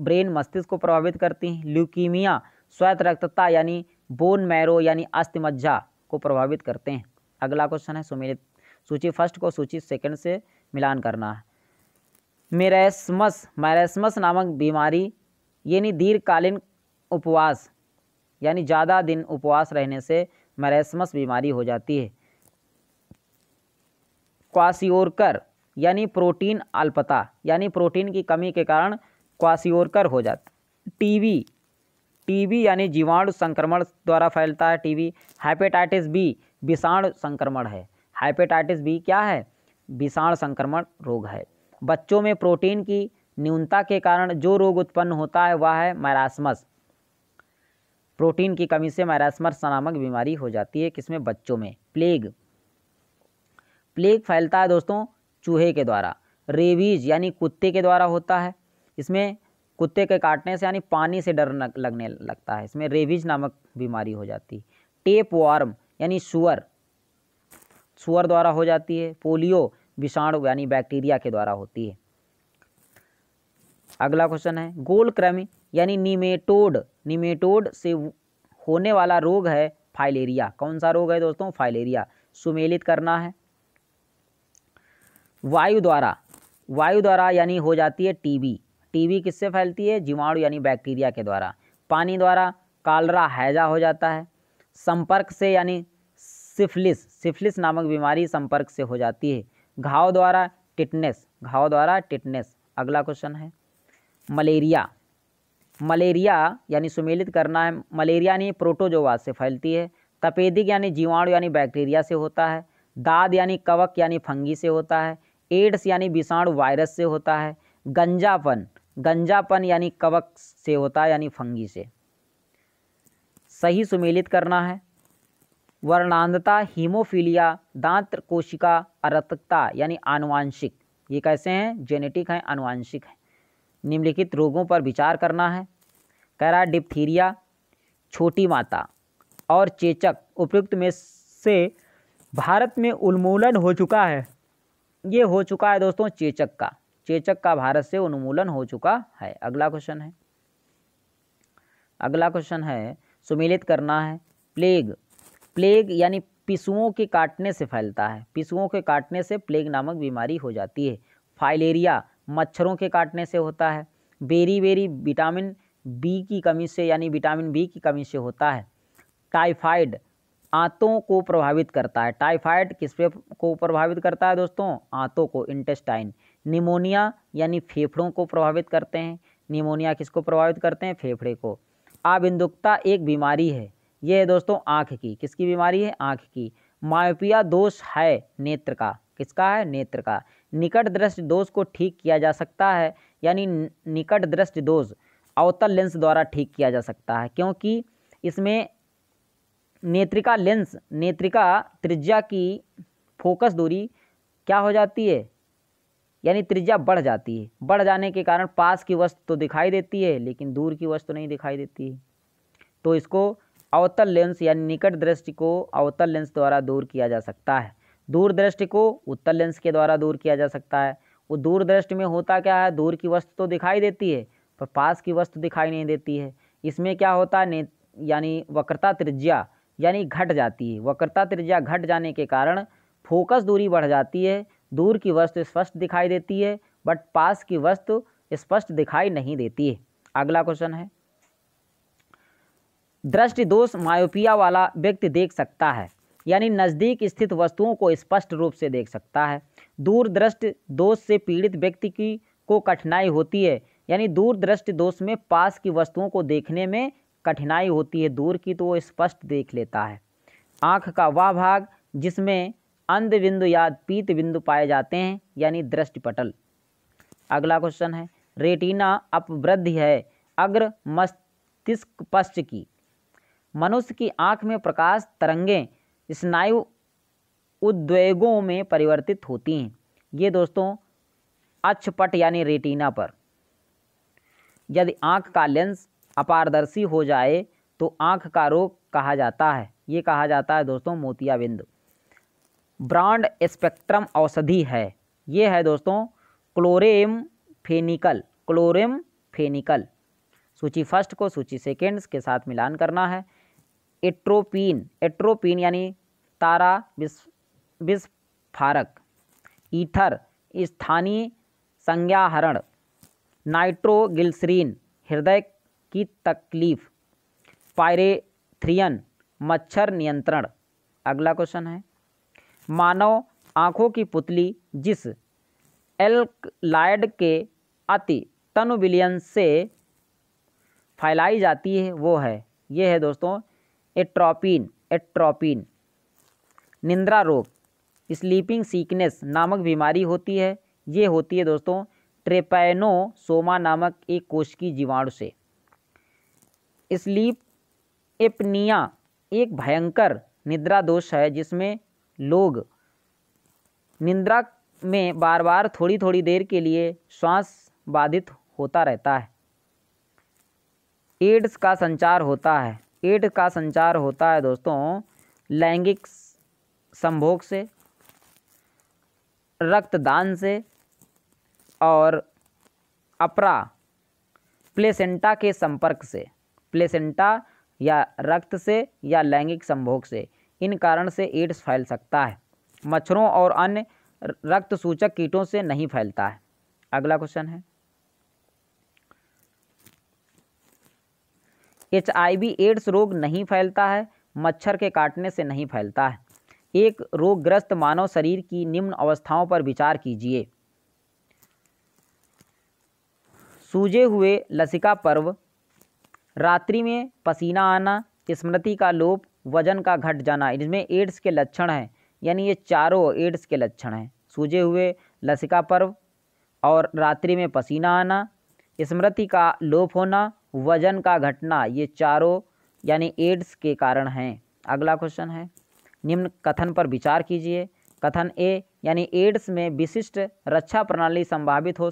ब्रेन मस्तिष्क को प्रभावित करती हैं। ल्यूकीमिया स्वैत रक्तता यानी बोन मैरो यानी अस्थिमज्जा को प्रभावित करते हैं। अगला क्वेश्चन है, सुमेलित, सूची, फ़र्स्ट को सूची, सेकंड से मिलान करना है। मेरेस्मस, मैरेस्मस नामक बीमारी, यानी दीर्घकालीन उपवास, यानी ज़्यादा दिन उपवास रहने से मैरेस्मस बीमारी हो जाती है। क्वासियोरकर यानी प्रोटीन अल्पता, यानी प्रोटीन की कमी के कारण क्वासियोरकर हो जाता टीबी टीबी यानी जीवाणु संक्रमण द्वारा फैलता है। टीबी हेपेटाइटिस बी, विषाणु संक्रमण है। हेपेटाइटिस बी क्या है? विषाणु संक्रमण रोग है। बच्चों में प्रोटीन की न्यूनता के कारण जो रोग उत्पन्न होता है, वह है मैरासमस प्रोटीन की कमी से मैरासमस नामक बीमारी हो जाती है किसमें? बच्चों में। प्लेग। प्लेग फैलता है दोस्तों, चूहे के द्वारा। रेबीज यानी कुत्ते के द्वारा होता है। इसमें कुत्ते के काटने से यानी पानी से डर लगने लगता है। इसमें रेबीज नामक बीमारी हो जाती है। टेप वार्म यानी सुअर। सुअर द्वारा हो जाती है। पोलियो विषाणु यानी बैक्टीरिया के द्वारा होती है। अगला क्वेश्चन है गोल क्रमी यानी निमेटोड निमेटोड से होने वाला रोग है फाइलेरिया। कौन सा रोग है दोस्तों? फाइलेरिया। सुमेलित करना है। वायु द्वारा। वायु द्वारा यानी हो जाती है टीबी। टीबी किससे फैलती है? जीवाणु यानी बैक्टीरिया के द्वारा। पानी द्वारा कालरा हैजा हो जाता है। संपर्क से यानी सिफिलिस। सिफिलिस नामक बीमारी संपर्क से हो जाती है। घाव द्वारा टिटनेस, घाव द्वारा टिटनेस। अगला क्वेश्चन है, मलेरिया। मलेरिया यानी सुमेलित करना है, मलेरिया यानी प्रोटोजोवा से फैलती है। तपेदिक यानी जीवाणु यानी बैक्टीरिया से होता है। दाद यानी कवक यानी फंगी से होता है। एड्स यानी विषाणु वायरस से होता है। गंजापन गंजापन यानी कवक से होता है, यानी फंगी से। सही सुमेलित करना है वर्णांधता, हीमोफीलिया, दांत कोशिका, अरतकता, यानी आनुवांशिक। ये कैसे हैं? जेनेटिक हैं, आनुवांशिक हैं। निम्नलिखित रोगों पर विचार करना है। कह रहा डिप्थीरिया, छोटी माता और चेचक उपयुक्त में से भारत में उन्मूलन हो चुका है। ये हो चुका है दोस्तों चेचक का। चेचक का भारत से उन्मूलन हो चुका है। अगला क्वेश्चन है। अगला क्वेश्चन है, सुमिलित करना है। प्लेग प्लेग यानी पिसुओं के काटने से फैलता है। पिसुओं के काटने से प्लेग नामक बीमारी हो जाती है। फाइलेरिया मच्छरों के काटने से होता है। बेरी बेरी विटामिन बी की कमी से यानी विटामिन बी की कमी से होता है। टाइफाइड आंतों को प्रभावित करता है। टाइफाइड किस पे को प्रभावित करता है दोस्तों? आंतों को, इंटेस्टाइन। निमोनिया यानी फेफड़ों को प्रभावित करते हैं। निमोनिया किसको प्रभावित करते हैं? फेफड़े को। आबिंदुकता एक बीमारी है। ये है दोस्तों आँख की। किसकी बीमारी है? आँख की। मायोपिया दोष है नेत्र का। किसका है? नेत्र का। निकट दृष्टि दोष को ठीक किया जा सकता है, यानी निकट दृष्टि दोष अवतल लेंस द्वारा ठीक किया जा सकता है, क्योंकि इसमें नेत्रिका लेंस, नेत्रिका त्रिज्या की फोकस दूरी क्या हो जाती है? यानी त्रिज्या बढ़ जाती है। बढ़ जाने के कारण पास की वस्तु तो दिखाई देती है, लेकिन दूर की वस्तु तो नहीं दिखाई देती है। तो इसको अवतल लेंस यानी निकट दृष्टि को अवतल लेंस द्वारा दूर किया जा सकता है। दूर दृष्टि को उत्तल लेंस के द्वारा दूर किया जा सकता है। वो दूर दृष्टि में होता क्या है? दूर की वस्तु तो दिखाई देती है, पर पास की वस्तु दिखाई नहीं देती है। इसमें क्या होता है? यानी वक्रता त्रिज्या यानी घट जाती है। वक्रता त्रिज्या घट जाने के कारण फोकस दूरी बढ़ जाती है। दूर की वस्तु स्पष्ट दिखाई देती है, बट पास की वस्तु स्पष्ट दिखाई नहीं देती है। अगला क्वेश्चन है। दृष्टि दोष मायोपिया वाला व्यक्ति देख सकता है, यानी नज़दीक स्थित वस्तुओं को स्पष्ट रूप से देख सकता है। दूर दृष्टि दोष से पीड़ित व्यक्ति की को कठिनाई होती है, यानी दूर दृष्टि दोष में पास की वस्तुओं को देखने में कठिनाई होती है, दूर की तो वो स्पष्ट देख लेता है। आँख का वह भाग जिसमें अंध बिंदु या पीत बिंदु पाए जाते हैं, यानी दृष्टिपटल। अगला क्वेश्चन है, रेटिना अपवृद्धि है अग्र मस्तिष्क पश्च की। मनुष्य की आँख में प्रकाश तरंगें, स्नायु उद्वेगों में परिवर्तित होती हैं। ये दोस्तों अक्षपट यानी रेटिना पर। यदि आँख का लेंस अपारदर्शी हो जाए तो आँख का रोग कहा जाता है। ये कहा जाता है दोस्तों मोतियाबिंद ब्रांड स्पेक्ट्रम औषधि है। ये है दोस्तों, क्लोरेम फेनिकल क्लोरेम फेनिकल। सूची फ़र्स्ट को सूची सेकेंड्स के साथ मिलान करना है। एट्रोपिन एट्रोपिन यानी तारा विस्फारक, ईथर, स्थानीय संज्ञाहरण, नाइट्रोगिल्सरीन, हृदय की तकलीफ़, पायरेथ्रियन, मच्छर नियंत्रण। अगला क्वेश्चन है। मानव आँखों की पुतली जिस एल्कलाइड के अति तनु विलियन से फैलाई जाती है, वो है। ये है दोस्तों एट्रोपिन एट्रोपिन। निंद्रा रोग, स्लीपिंग सीकनेस नामक बीमारी होती है। ये होती है दोस्तों, ट्रेपैनोसोमा नामक एक कोश की जीवाणु से। स्लीप एपनिया एक भयंकर निद्रा दोष है, जिसमें लोग निद्रा में बार बार थोड़ी थोड़ी देर के लिए श्वास बाधित होता रहता है। एड्स का संचार होता है। एड्स का संचार होता है दोस्तों, लैंगिक संभोग से, रक्तदान से और अपरा, प्लेसेंटा के संपर्क से, प्लेसेंटा या रक्त से या लैंगिक संभोग से, इन कारण से एड्स फैल सकता है। मच्छरों और अन्य रक्त सूचक कीटों से नहीं फैलता है। अगला क्वेश्चन है। एच एड्स रोग नहीं फैलता है, मच्छर के काटने से नहीं फैलता है। एक रोगग्रस्त मानव शरीर की निम्न अवस्थाओं पर विचार कीजिए। सूजे हुए लसिका पर्व। रात्रि में पसीना आना, स्मृति का लोप, वज़न का घट जाना इसमें एड्स के लक्षण हैं, यानी ये चारों एड्स के लक्षण हैं। सूजे हुए लसिका पर्व और रात्रि में पसीना आना, स्मृति का लोप होना वज़न का घटना, ये चारों, यानी एड्स के कारण हैं। अगला क्वेश्चन है, निम्न कथन पर विचार कीजिए। कथन ए, यानी एड्स में विशिष्ट रक्षा प्रणाली संभावित हो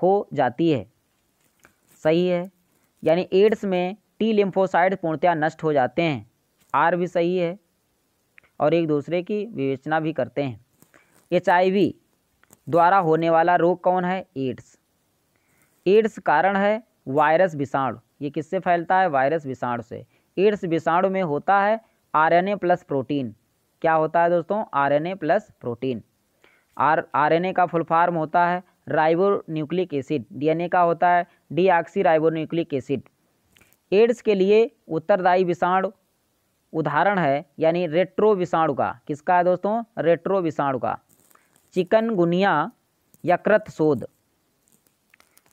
हो जाती है। सही है, यानी एड्स में टी लिम्फोसाइड पूर्णतया नष्ट हो जाते हैं। आर भी सही है, और एक दूसरे की विवेचना भी करते हैं। एच द्वारा होने वाला रोग कौन है? एड्स। एड्स कारण है वायरस विषाणु। ये किससे फैलता है? वायरस विषाणु से। एड्स विषाणु में होता है आरएनए प्लस प्रोटीन। क्या होता है दोस्तों? RNA plus protein. R, RNA का फुल फॉर्म होता है राइबो न्यूक्लिक एसिड। डीएनए का होता है deoxy ribo nucleic acid. AIDS के लिए उत्तरदायी विषाणु उदाहरण है, यानी रेट्रो विषाणु का। किसका है दोस्तों? रेट्रो विषाणु का। चिकनगुनिया यकृत शोध।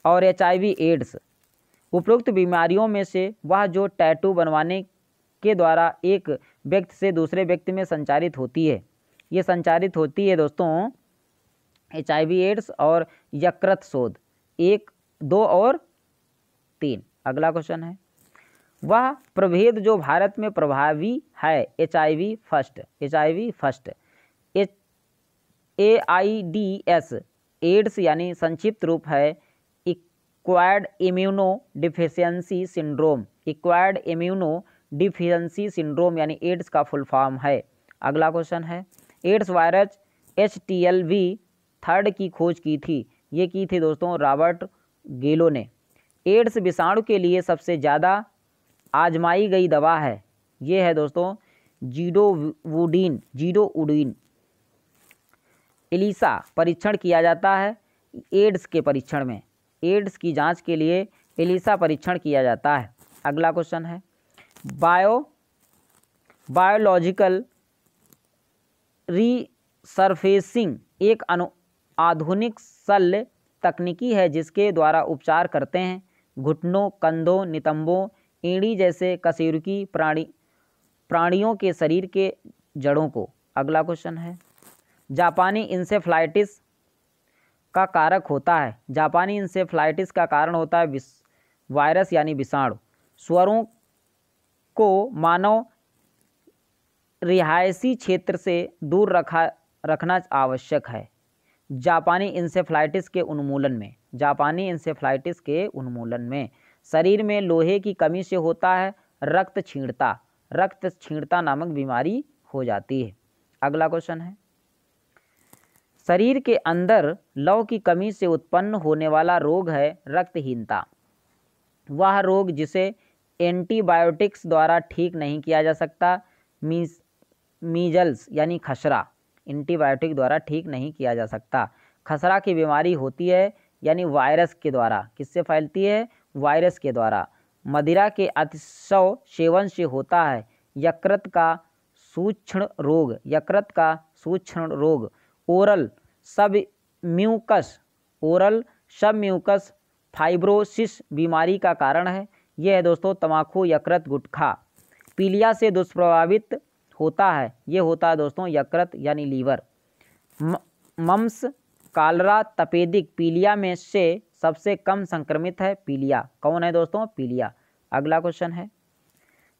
और एचआईवी एड्स। उपरोक्त बीमारियों में से वह जो टैटू बनवाने के द्वारा एक व्यक्ति से दूसरे व्यक्ति में संचारित होती है। ये संचारित होती है दोस्तों एचआईवी एड्स और यकृत शोध। एक, दो और तीन। अगला क्वेश्चन है। वह प्रभेद जो भारत में प्रभावी है H I V first H I V first H A I D S AIDS यानी संक्षिप्त रूप है acquired immunodeficiency syndrome acquired immunodeficiency syndrome यानी एड्स का फुल फॉर्म है। अगला क्वेश्चन है। AIDS virus H T L V third की खोज की थी। ये की थी दोस्तों रॉबर्ट गेलो ने। एड्स विषाणु के लिए सबसे ज़्यादा आजमाई गई दवा है। ये है दोस्तों जीडोवुडीन जीडोउडीन एलिसा, परीक्षण किया जाता है एड्स के परीक्षण में। एड्स की जाँच के लिए एलिसा परीक्षण किया जाता है। अगला क्वेश्चन है। बायो, बायोलॉजिकल रीसरफेसिंग एक अनु, आधुनिक शल्य तकनीकी है जिसके द्वारा उपचार करते हैं। घुटनों, कंधों, नितंबों, एड़ी जैसे कसेरुकी प्राणी, प्राणियों के शरीर के जड़ों को। अगला क्वेश्चन है। जापानी इंसेफ्लाइटिस का कारक होता है। जापानी इंसेफ्लाइटिस का कारण होता है वायरस यानी विषाणु। स्वरों को मानव रिहायशी क्षेत्र से दूर रखा, रखना आवश्यक है। जापानी इंसेफ्लाइटिस के उन्मूलन में, जापानी इंसेफ्लाइटिस के उन्मूलन में शरीर में लोहे की कमी से होता है, रक्त छीणता रक्त छीणता नामक बीमारी हो जाती है। अगला क्वेश्चन है। शरीर के अंदर लव की कमी से उत्पन्न होने वाला रोग है रक्तहीनता। वह रोग जिसे एंटीबायोटिक्स द्वारा ठीक नहीं किया जा सकता मीज मीजल्स यानी खसरा, एंटीबायोटिक द्वारा ठीक नहीं किया जा सकता। खसरा की बीमारी होती है, यानी वायरस के द्वारा। किससे फैलती है? वायरस के द्वारा। मदिरा के अतिशव सेवन से होता है, यकृत का सूक्ष्म रोग, यकृत का सूक्ष्म रोग, oral submucous oral submucous fibrosis बीमारी का कारण है। यह है दोस्तों तमाकू यकृत, गुटखा। पीलिया से दुष्प्रभावित होता है। ये होता है दोस्तों, यकृत यानी लीवर। मम्स, कालरा तपेदिक पीलिया में से सबसे कम संक्रमित है पीलिया। कौन है दोस्तों? पीलिया। अगला क्वेश्चन है।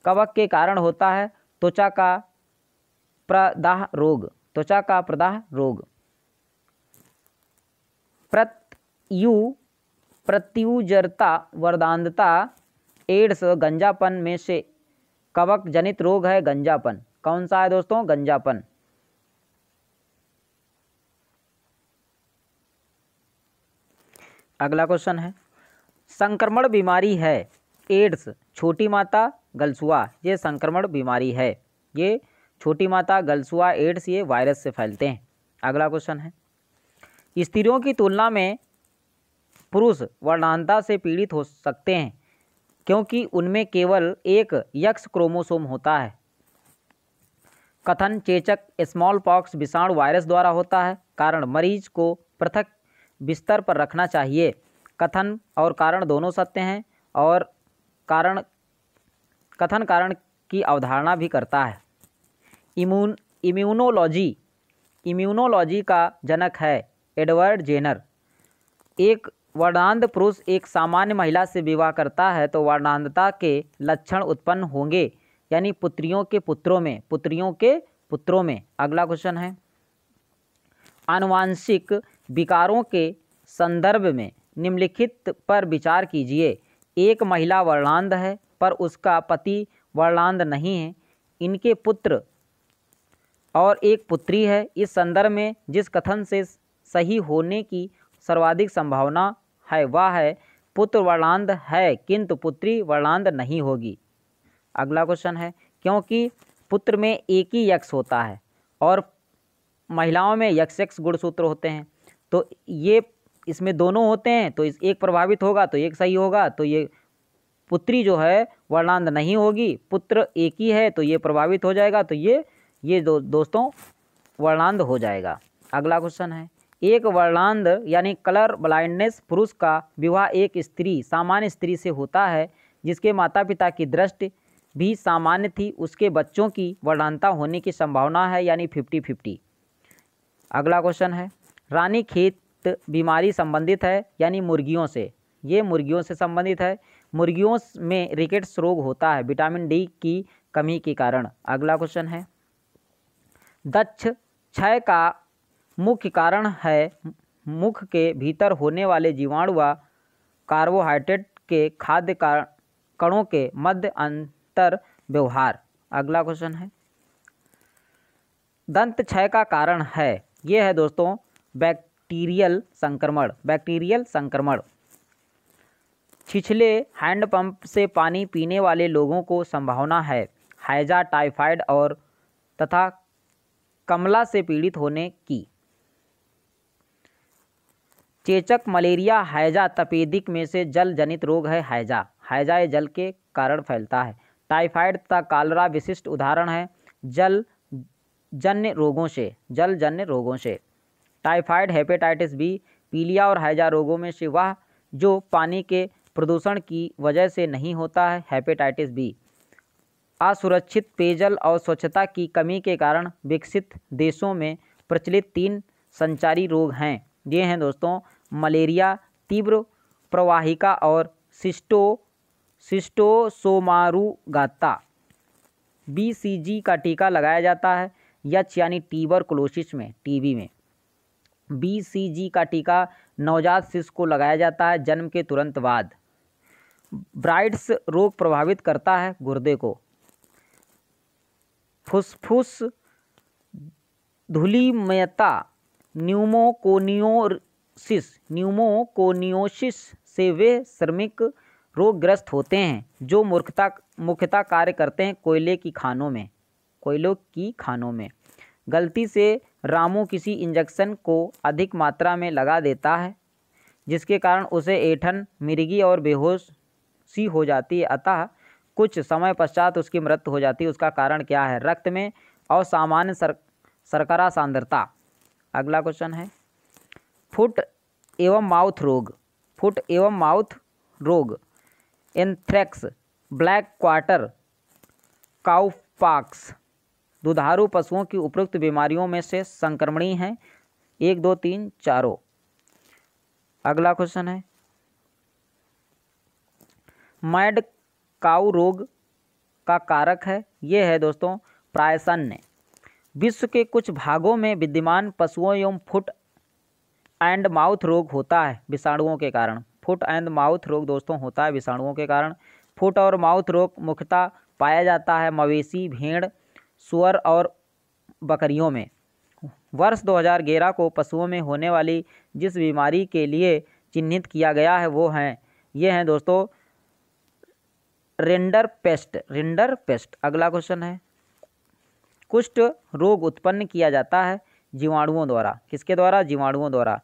कवक के कारण होता है त्वचा का प्रदाह रोग। त्वचा का प्रदाह रोग। प्रत्यु प्रत्युजरता वरदानता, एड्स गंजापन में से, कवक जनित रोग है गंजापन। कौन सा है दोस्तों? गंजापन। अगला क्वेश्चन है। संक्रमण बीमारी है, एड्स, छोटी माता, गलसुआ। ये संक्रमण बीमारी है। ये छोटी माता, गलसुआ, एड्स, ये वायरस से फैलते हैं। अगला क्वेश्चन है। स्त्रियों की तुलना में पुरुष वर्णांता से पीड़ित हो सकते हैं, क्योंकि उनमें केवल एक यक्स क्रोमोसोम होता है। कथन चेचक स्मॉल पॉक्स विषाणु वायरस द्वारा होता है, कारण मरीज़ को पृथक बिस्तर पर रखना चाहिए। कथन और कारण दोनों सत्य हैं और कारण, कथन कारण की अवधारणा भी करता है। इम्यून इम्यूनोलॉजी इम्यूनोलॉजी का जनक है। Edward Jenner. एक वर्णांध पुरुष एक सामान्य महिला से विवाह करता है तो वर्णांधता के लक्षण उत्पन्न होंगे, यानी पुत्रियों के पुत्रों में, पुत्रियों के पुत्रों में। अगला क्वेश्चन है। आनुवांशिक विकारों के संदर्भ में निम्नलिखित पर विचार कीजिए। एक महिला वर्णांध है, पर उसका पति वर्णांध नहीं है। इनके पुत्र और एक पुत्री है। इस संदर्भ में जिस कथन से सही होने की सर्वाधिक संभावना है, वह है, पुत्र वर्णांध है, किंतु पुत्री वर्णांध नहीं होगी। अगला क्वेश्चन है, क्योंकि पुत्र में एक ही यक्ष होता है और महिलाओं में यक्स एक्स गुणसूत्र होते हैं तो ये इसमें दोनों होते हैं तो इस एक प्रभावित होगा तो एक सही होगा तो ये पुत्री जो है, वर्णांध नहीं होगी, पुत्र एक ही है तो ये प्रभावित हो जाएगा तो ये ये दो, दोस्तों, वर्णांध हो जाएगा। अगला क्वेश्चन है एक वर्णांध यानी कलर ब्लाइंडनेस पुरुष का विवाह एक स्त्री, सामान्य स्त्री से होता है, जिसके माता पिता की दृष्टि भी सामान्य थी, उसके बच्चों की वर्णांता होने की संभावना है, यानी फिफ्टी फिफ्टी अगला क्वेश्चन है, रानी खेत बीमारी संबंधित है, यानी मुर्गियों से? ये मुर्गियों से संबंधित है। मुर्गियों में रिकेट्स रोग होता है विटामिन डी की कमी के कारण। अगला क्वेश्चन है, दक्ष क्षय का मुख्य कारण है मुख के भीतर होने वाले जीवाणु व कार्बोहाइड्रेट के खाद्य कणों के मध्य अंतर व्यवहार। अगला क्वेश्चन है। दंत क्षय का कारण है। ये है दोस्तों, बैक्टीरियल संक्रमण बैक्टीरियल संक्रमण। छिछले हैंडपंप से पानी पीने वाले लोगों को संभावना है। हैजा टाइफाइड और तथा कमला से पीड़ित होने की। चेचक मलेरिया हैजा तपेदिक में से जल जनित रोग है। हैजा हैजा जल के कारण फैलता है। टाइफाइड तथा कालरा विशिष्ट उदाहरण है जल जन्य रोगों से, जल जन्य रोगों से। टाइफाइड हेपेटाइटिस बी, पीलिया और हैजा रोगों में से वह, जो पानी के प्रदूषण की वजह से नहीं होता है। हेपेटाइटिस बी, असुरक्षित, पेयजल और स्वच्छता की कमी के कारण विकसित देशों में प्रचलित तीन संचारी रोग हैं। ये हैं दोस्तों मलेरिया, तीव्र प्रवाहिका और सिस्टो सिस्टोसोमारुगाता बीसीजी का टीका लगाया जाता है यच यानी टीबर क्लोसिस में टीबी में। बीसीजी का टीका नवजात शिशु को लगाया जाता है जन्म के तुरंत बाद। ब्राइड्स रोग प्रभावित करता है गुर्दे को। फुसफुस, धूलिमयता न्यूमोकोनियोसिस न्यूमोकोनियोसिस से वे श्रमिक रोगग्रस्त होते हैं, जो मूर्खता, मुख्यतः कार्य करते हैं कोयले की खानों में, कोयलों की खानों में। गलती से रामू किसी इंजेक्शन को अधिक मात्रा में लगा देता है, जिसके कारण उसे ऐठन मिर्गी और बेहोश सी हो जाती है। अतः कुछ समय पश्चात उसकी मृत्यु हो जाती है। उसका कारण क्या है? रक्त में असामान्य सर, सरकरा सांद्रता। अगला क्वेश्चन है। फुट एवं माउथ रोग, फुट एवं माउथ रोग, एंथ्रेक्स, ब्लैक क्वार्टर काउपाक्स दुधारू पशुओं की उपयुक्त बीमारियों में से संक्रमणीय हैं। एक, दो, तीन, चारों। अगला क्वेश्चन है। मैड काउ रोग का कारक है। ये है दोस्तों, प्रायसन्य। विश्व के कुछ भागों में विद्यमान पशुओं एवं फुट एंड माउथ रोग होता है विषाणुओं के कारण। फुट एंड माउथ रोग दोस्तों होता है विषाणुओं के कारण। फुट और माउथ रोग मुख्यतः पाया जाता है मवेशी, भेड़, सुअर और बकरियों में। वर्ष 2011 को पशुओं में होने वाली जिस बीमारी के लिए चिन्हित किया गया है वो हैं। ये हैं दोस्तों रेंडर पेस्ट रेंडर पेस्ट अगला क्वेश्चन है। कुष्ठ रोग उत्पन्न किया जाता है जीवाणुओं द्वारा। किसके द्वारा? जीवाणुओं द्वारा।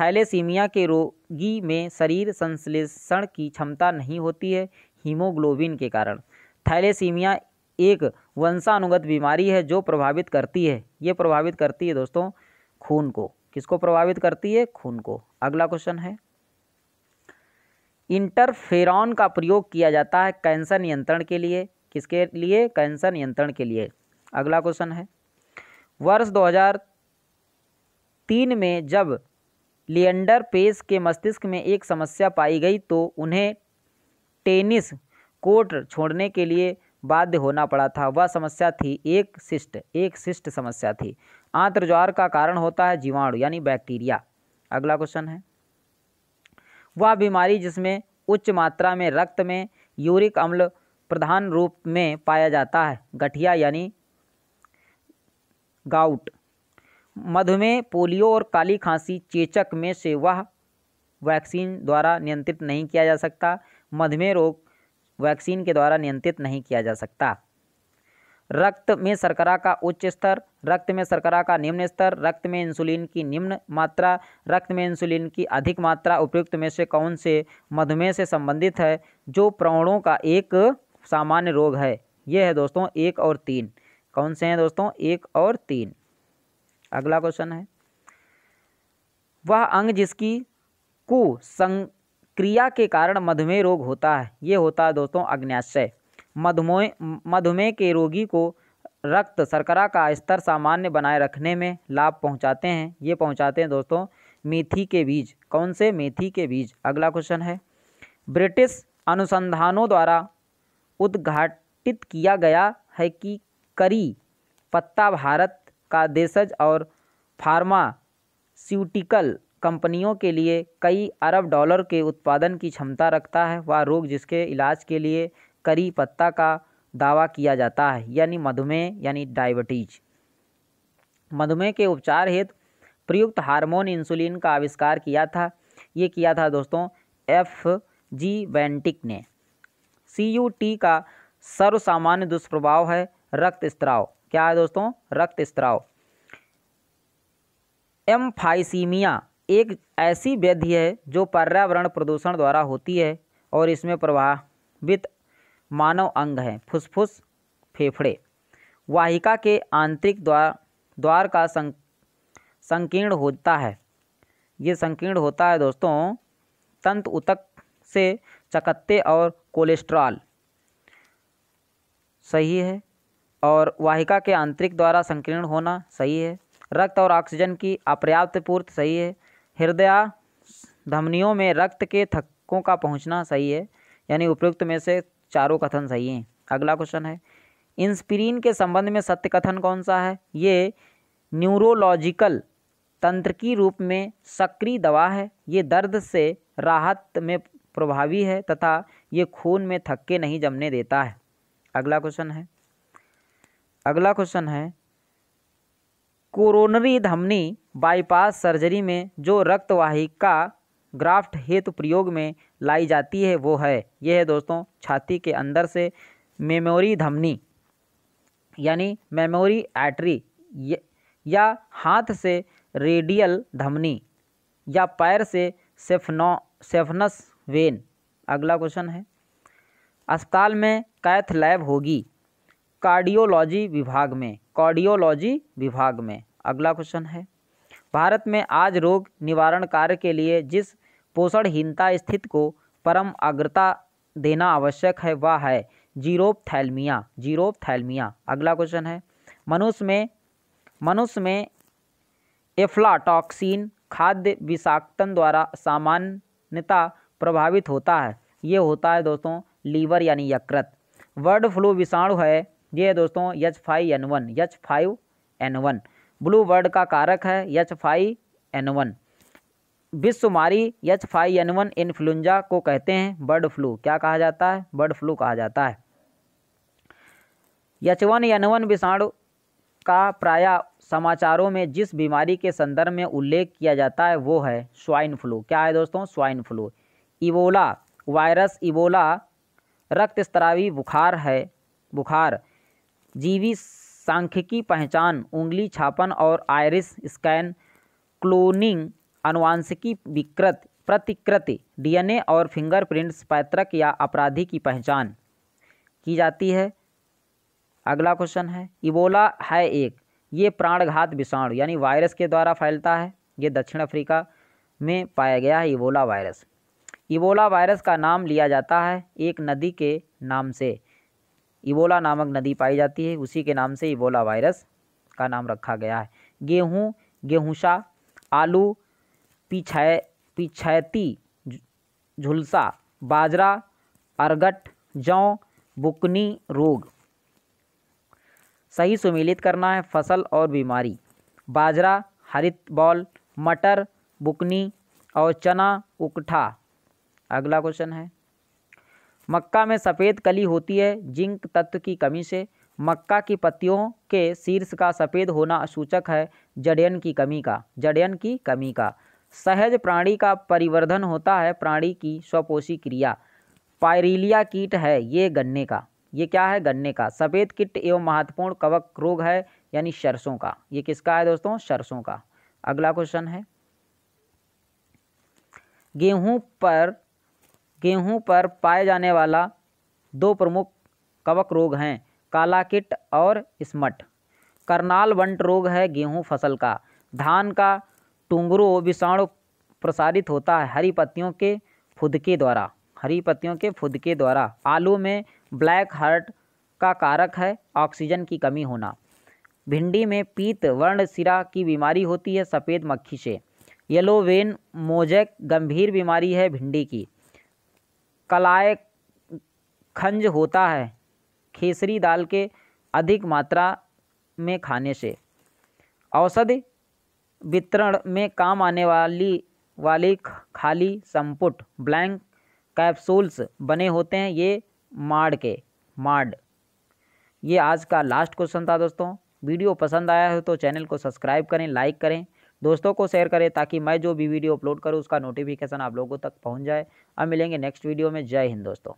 थैलेसीमिया के रोगी में शरीर संश्लेषण की क्षमता नहीं होती है, हीमोग्लोबिन के कारण। थैलेसीमिया एक वंशानुगत बीमारी है जो प्रभावित करती है। ये प्रभावित करती है दोस्तों, खून को। किसको प्रभावित करती है? खून को। अगला क्वेश्चन है। इंटरफेरॉन का प्रयोग किया जाता है कैंसर नियंत्रण के लिए। किसके लिए? कैंसर नियंत्रण के लिए। अगला क्वेश्चन है। वर्ष 2003 में जब लियंडर पेस के मस्तिष्क में एक समस्या पाई गई तो उन्हें टेनिस कोर्ट छोड़ने के लिए बाध्य होना पड़ा था। वह समस्या थी, एक सिस्ट एक सिस्ट समस्या थी। आंत्रज्वार का कारण होता है जीवाणु, यानी बैक्टीरिया। अगला क्वेश्चन है। वह बीमारी जिसमें उच्च मात्रा में रक्त में यूरिक अम्ल प्रधान रूप में पाया जाता है, गठिया, यानी गाउट। मधुमेह पोलियो और काली खांसी चेचक में से वह वैक्सीन द्वारा नियंत्रित नहीं किया जा सकता। मधुमेह रोग वैक्सीन के द्वारा नियंत्रित नहीं किया जा सकता। रक्त में शर्करा का उच्च स्तर, रक्त में शर्करा का निम्न स्तर, रक्त में इंसुलिन की निम्न मात्रा, रक्त में इंसुलिन की अधिक मात्रा उपयुक्त में से कौन से मधुमेह से संबंधित है, जो प्रौणों का एक सामान्य रोग है। ये है दोस्तों एक और तीन। कौन से हैं दोस्तों? एक और तीन। अगला क्वेश्चन है। वह अंग जिसकी कुसंग क्रिया के कारण मधुमेह रोग होता है, ये होता है दोस्तों अग्न्याशय। मधुमेह मधुमेह के रोगी को रक्त शर्करा का स्तर सामान्य बनाए रखने में लाभ पहुंचाते हैं। ये पहुंचाते हैं दोस्तों मेथी के बीज। कौन से? मेथी के बीज। अगला क्वेश्चन है। ब्रिटिश अनुसंधानों द्वारा उद्घाटित किया गया है कि करी पत्ता भारत का देशज और फार्मास्यूटिकल कंपनियों के लिए कई अरब डॉलर के उत्पादन की क्षमता रखता है। वह रोग जिसके इलाज के लिए करी पत्ता का दावा किया जाता है, यानी मधुमेह, यानी डायबिटीज़। मधुमेह के उपचार हेतु प्रयुक्त हार्मोन इंसुलिन का आविष्कार किया था। ये किया था दोस्तों, एफ़ जी वेंटिक ने। सी यू टी का सर्वसामान्य दुष्प्रभाव है, रक्त स्त्राव। क्या है दोस्तों? रक्त स्त्राव। एम्फाइसीमिया एक ऐसी व्याधि है जो पर्यावरण प्रदूषण द्वारा होती है और इसमें प्रभावित मानव अंग हैं। फुसफुस फेफड़े। वाहिका के आंतरिक द्वार द्वार का सं, संकीर्ण होता है। ये संकीर्ण होता है दोस्तों तंत उतक से चकत्ते और कोलेस्ट्रॉल। सही है? और वाहिका के आंतरिक द्वारा संकीर्ण होना सही है। रक्त और ऑक्सीजन की अपर्याप्त पूर्ति सही है। हृदय धमनियों में रक्त के थक्कों का पहुँचना सही है, यानी उपयुक्त में से चारों कथन सही हैं। अगला क्वेश्चन है, इंस्पिरिन के संबंध में सत्य कथन कौन सा है? ये न्यूरोलॉजिकल तंत्र की रूप में सक्रिय दवा है। ये दर्द से राहत में प्रभावी है तथा ये खून में थक्के नहीं जमने देता है। अगला क्वेश्चन है अगला क्वेश्चन है कोरोनरी धमनी बाईपास सर्जरी में जो रक्तवाहिका ग्राफ्ट हेतु प्रयोग में लाई जाती है, वो है। यह है दोस्तों, छाती के अंदर से मेमोरी धमनी, यानी मेमोरी एट्री या हाथ से रेडियल धमनी, या पैर से सेफनो सेफनस वेन अगला क्वेश्चन है, अस्पताल में कैथ लैब होगी कार्डियोलॉजी विभाग में, कार्डियोलॉजी विभाग में। अगला क्वेश्चन है। भारत में आज रोग निवारण कार्य के लिए जिस पोषणहीनता स्थिति को परम अग्रता देना आवश्यक है, वह है जीरोपथैल्मिया जीरोपथैल्मिया। अगला क्वेश्चन है। मनुष्य में मनुष्य में एफ्लाटॉक्सिन खाद्य विषाक्तन द्वारा सामान्यता प्रभावित होता है। ये होता है दोस्तों, लीवर यानी यकृत। बर्ड फ्लू विषाणु है ये दोस्तों H five N one H five N one blue bird का कारक है H five N one विश्वमारी H five N one influenza को कहते हैं बर्ड फ्लू। क्या कहा जाता है? बर्ड फ्लू कहा जाता है। यच वन एन वन विषाणु का प्राय समाचारों में जिस बीमारी के संदर्भ में उल्लेख किया जाता है, वो है स्वाइन फ्लू। क्या है दोस्तों? Swine flu. Ebola virus Ebola रक्त स्त्रावी बुखार है, बुखार। जीवी सांख्यिकी पहचान, उंगली छापन और आयरिस स्कैन, क्लोनिंग अनुवांशिकी विकृत, प्रतिकृति, डीएनए और फिंगरप्रिंट्स, पैतृक या अपराधी की पहचान। की जाती है? अगला क्वेश्चन है, इबोला है एक। ये प्राणघात विषाणु यानी वायरस के द्वारा फैलता है। ये दक्षिण अफ्रीका में पाया गया है इबोला वायरस। इबोला वायरस का नाम लिया जाता है एक नदी के नाम से। इबोला नामक नदी पाई जाती है। उसी के नाम से इबोला वायरस का नाम रखा गया है। गेहूँ, गेहूँसा, आलू, पिछै, पिछैती झुलसा, बाजरा, अरगट, जौ, बुकनी, रोग। सही सुमिलित करना है फ़सल और बीमारी। बाजरा, हरित बॉल, मटर, बुकनी और चना, उकठा। अगला क्वेश्चन है। मक्का में सफ़ेद कली होती है जिंक तत्व की कमी से। मक्का की पत्तियों के शीर्ष का सफ़ेद होना सूचक है जड़यन की कमी का, जड़यन की कमी का। सहज प्राणी का परिवर्धन होता है प्राणी की स्वपोषी क्रिया। पायरीलिया कीट है ये गन्ने का, ये क्या है गन्ने का? सफ़ेद कीट एवं महत्वपूर्ण कवक रोग है, यानी सरसों का। ये किसका है दोस्तों? सरसों का। अगला क्वेश्चन है। गेहूँ पर गेहूँ पर पाए जाने वाला दो प्रमुख कवक रोग हैं काला किट और स्मट। करनाल वंट रोग है गेहूँ फ़सल का। धान का टुंगरो विषाणु प्रसारित होता है हरी पत्तियों के फुदके द्वारा। हरी पत्तियों के फुदके द्वारा। आलू में ब्लैक हार्ट का कारक है, ऑक्सीजन की कमी होना। भिंडी में पीत वर्ण सिरा की बीमारी होती है, सफ़ेद मक्खी से। येलो वेन मोजैक गंभीर बीमारी है भिंडी की। कलाय खंज होता है, खेसरी दाल के अधिक मात्रा में खाने से। औषधि वितरण में काम आने वाली वाली खाली संपुट, ब्लैंक कैप्सूल्स बने होते हैं ये माड के, माड। ये आज का लास्ट क्वेश्चन था दोस्तों। वीडियो पसंद आया हो तो चैनल को सब्सक्राइब करें, लाइक करें दोस्तों को शेयर करें ताकि मैं जो भी वीडियो अपलोड करूँ, उसका नोटिफिकेशन आप लोगों तक पहुँच जाए। अब मिलेंगे नेक्स्ट वीडियो में। जय हिंद दोस्तों।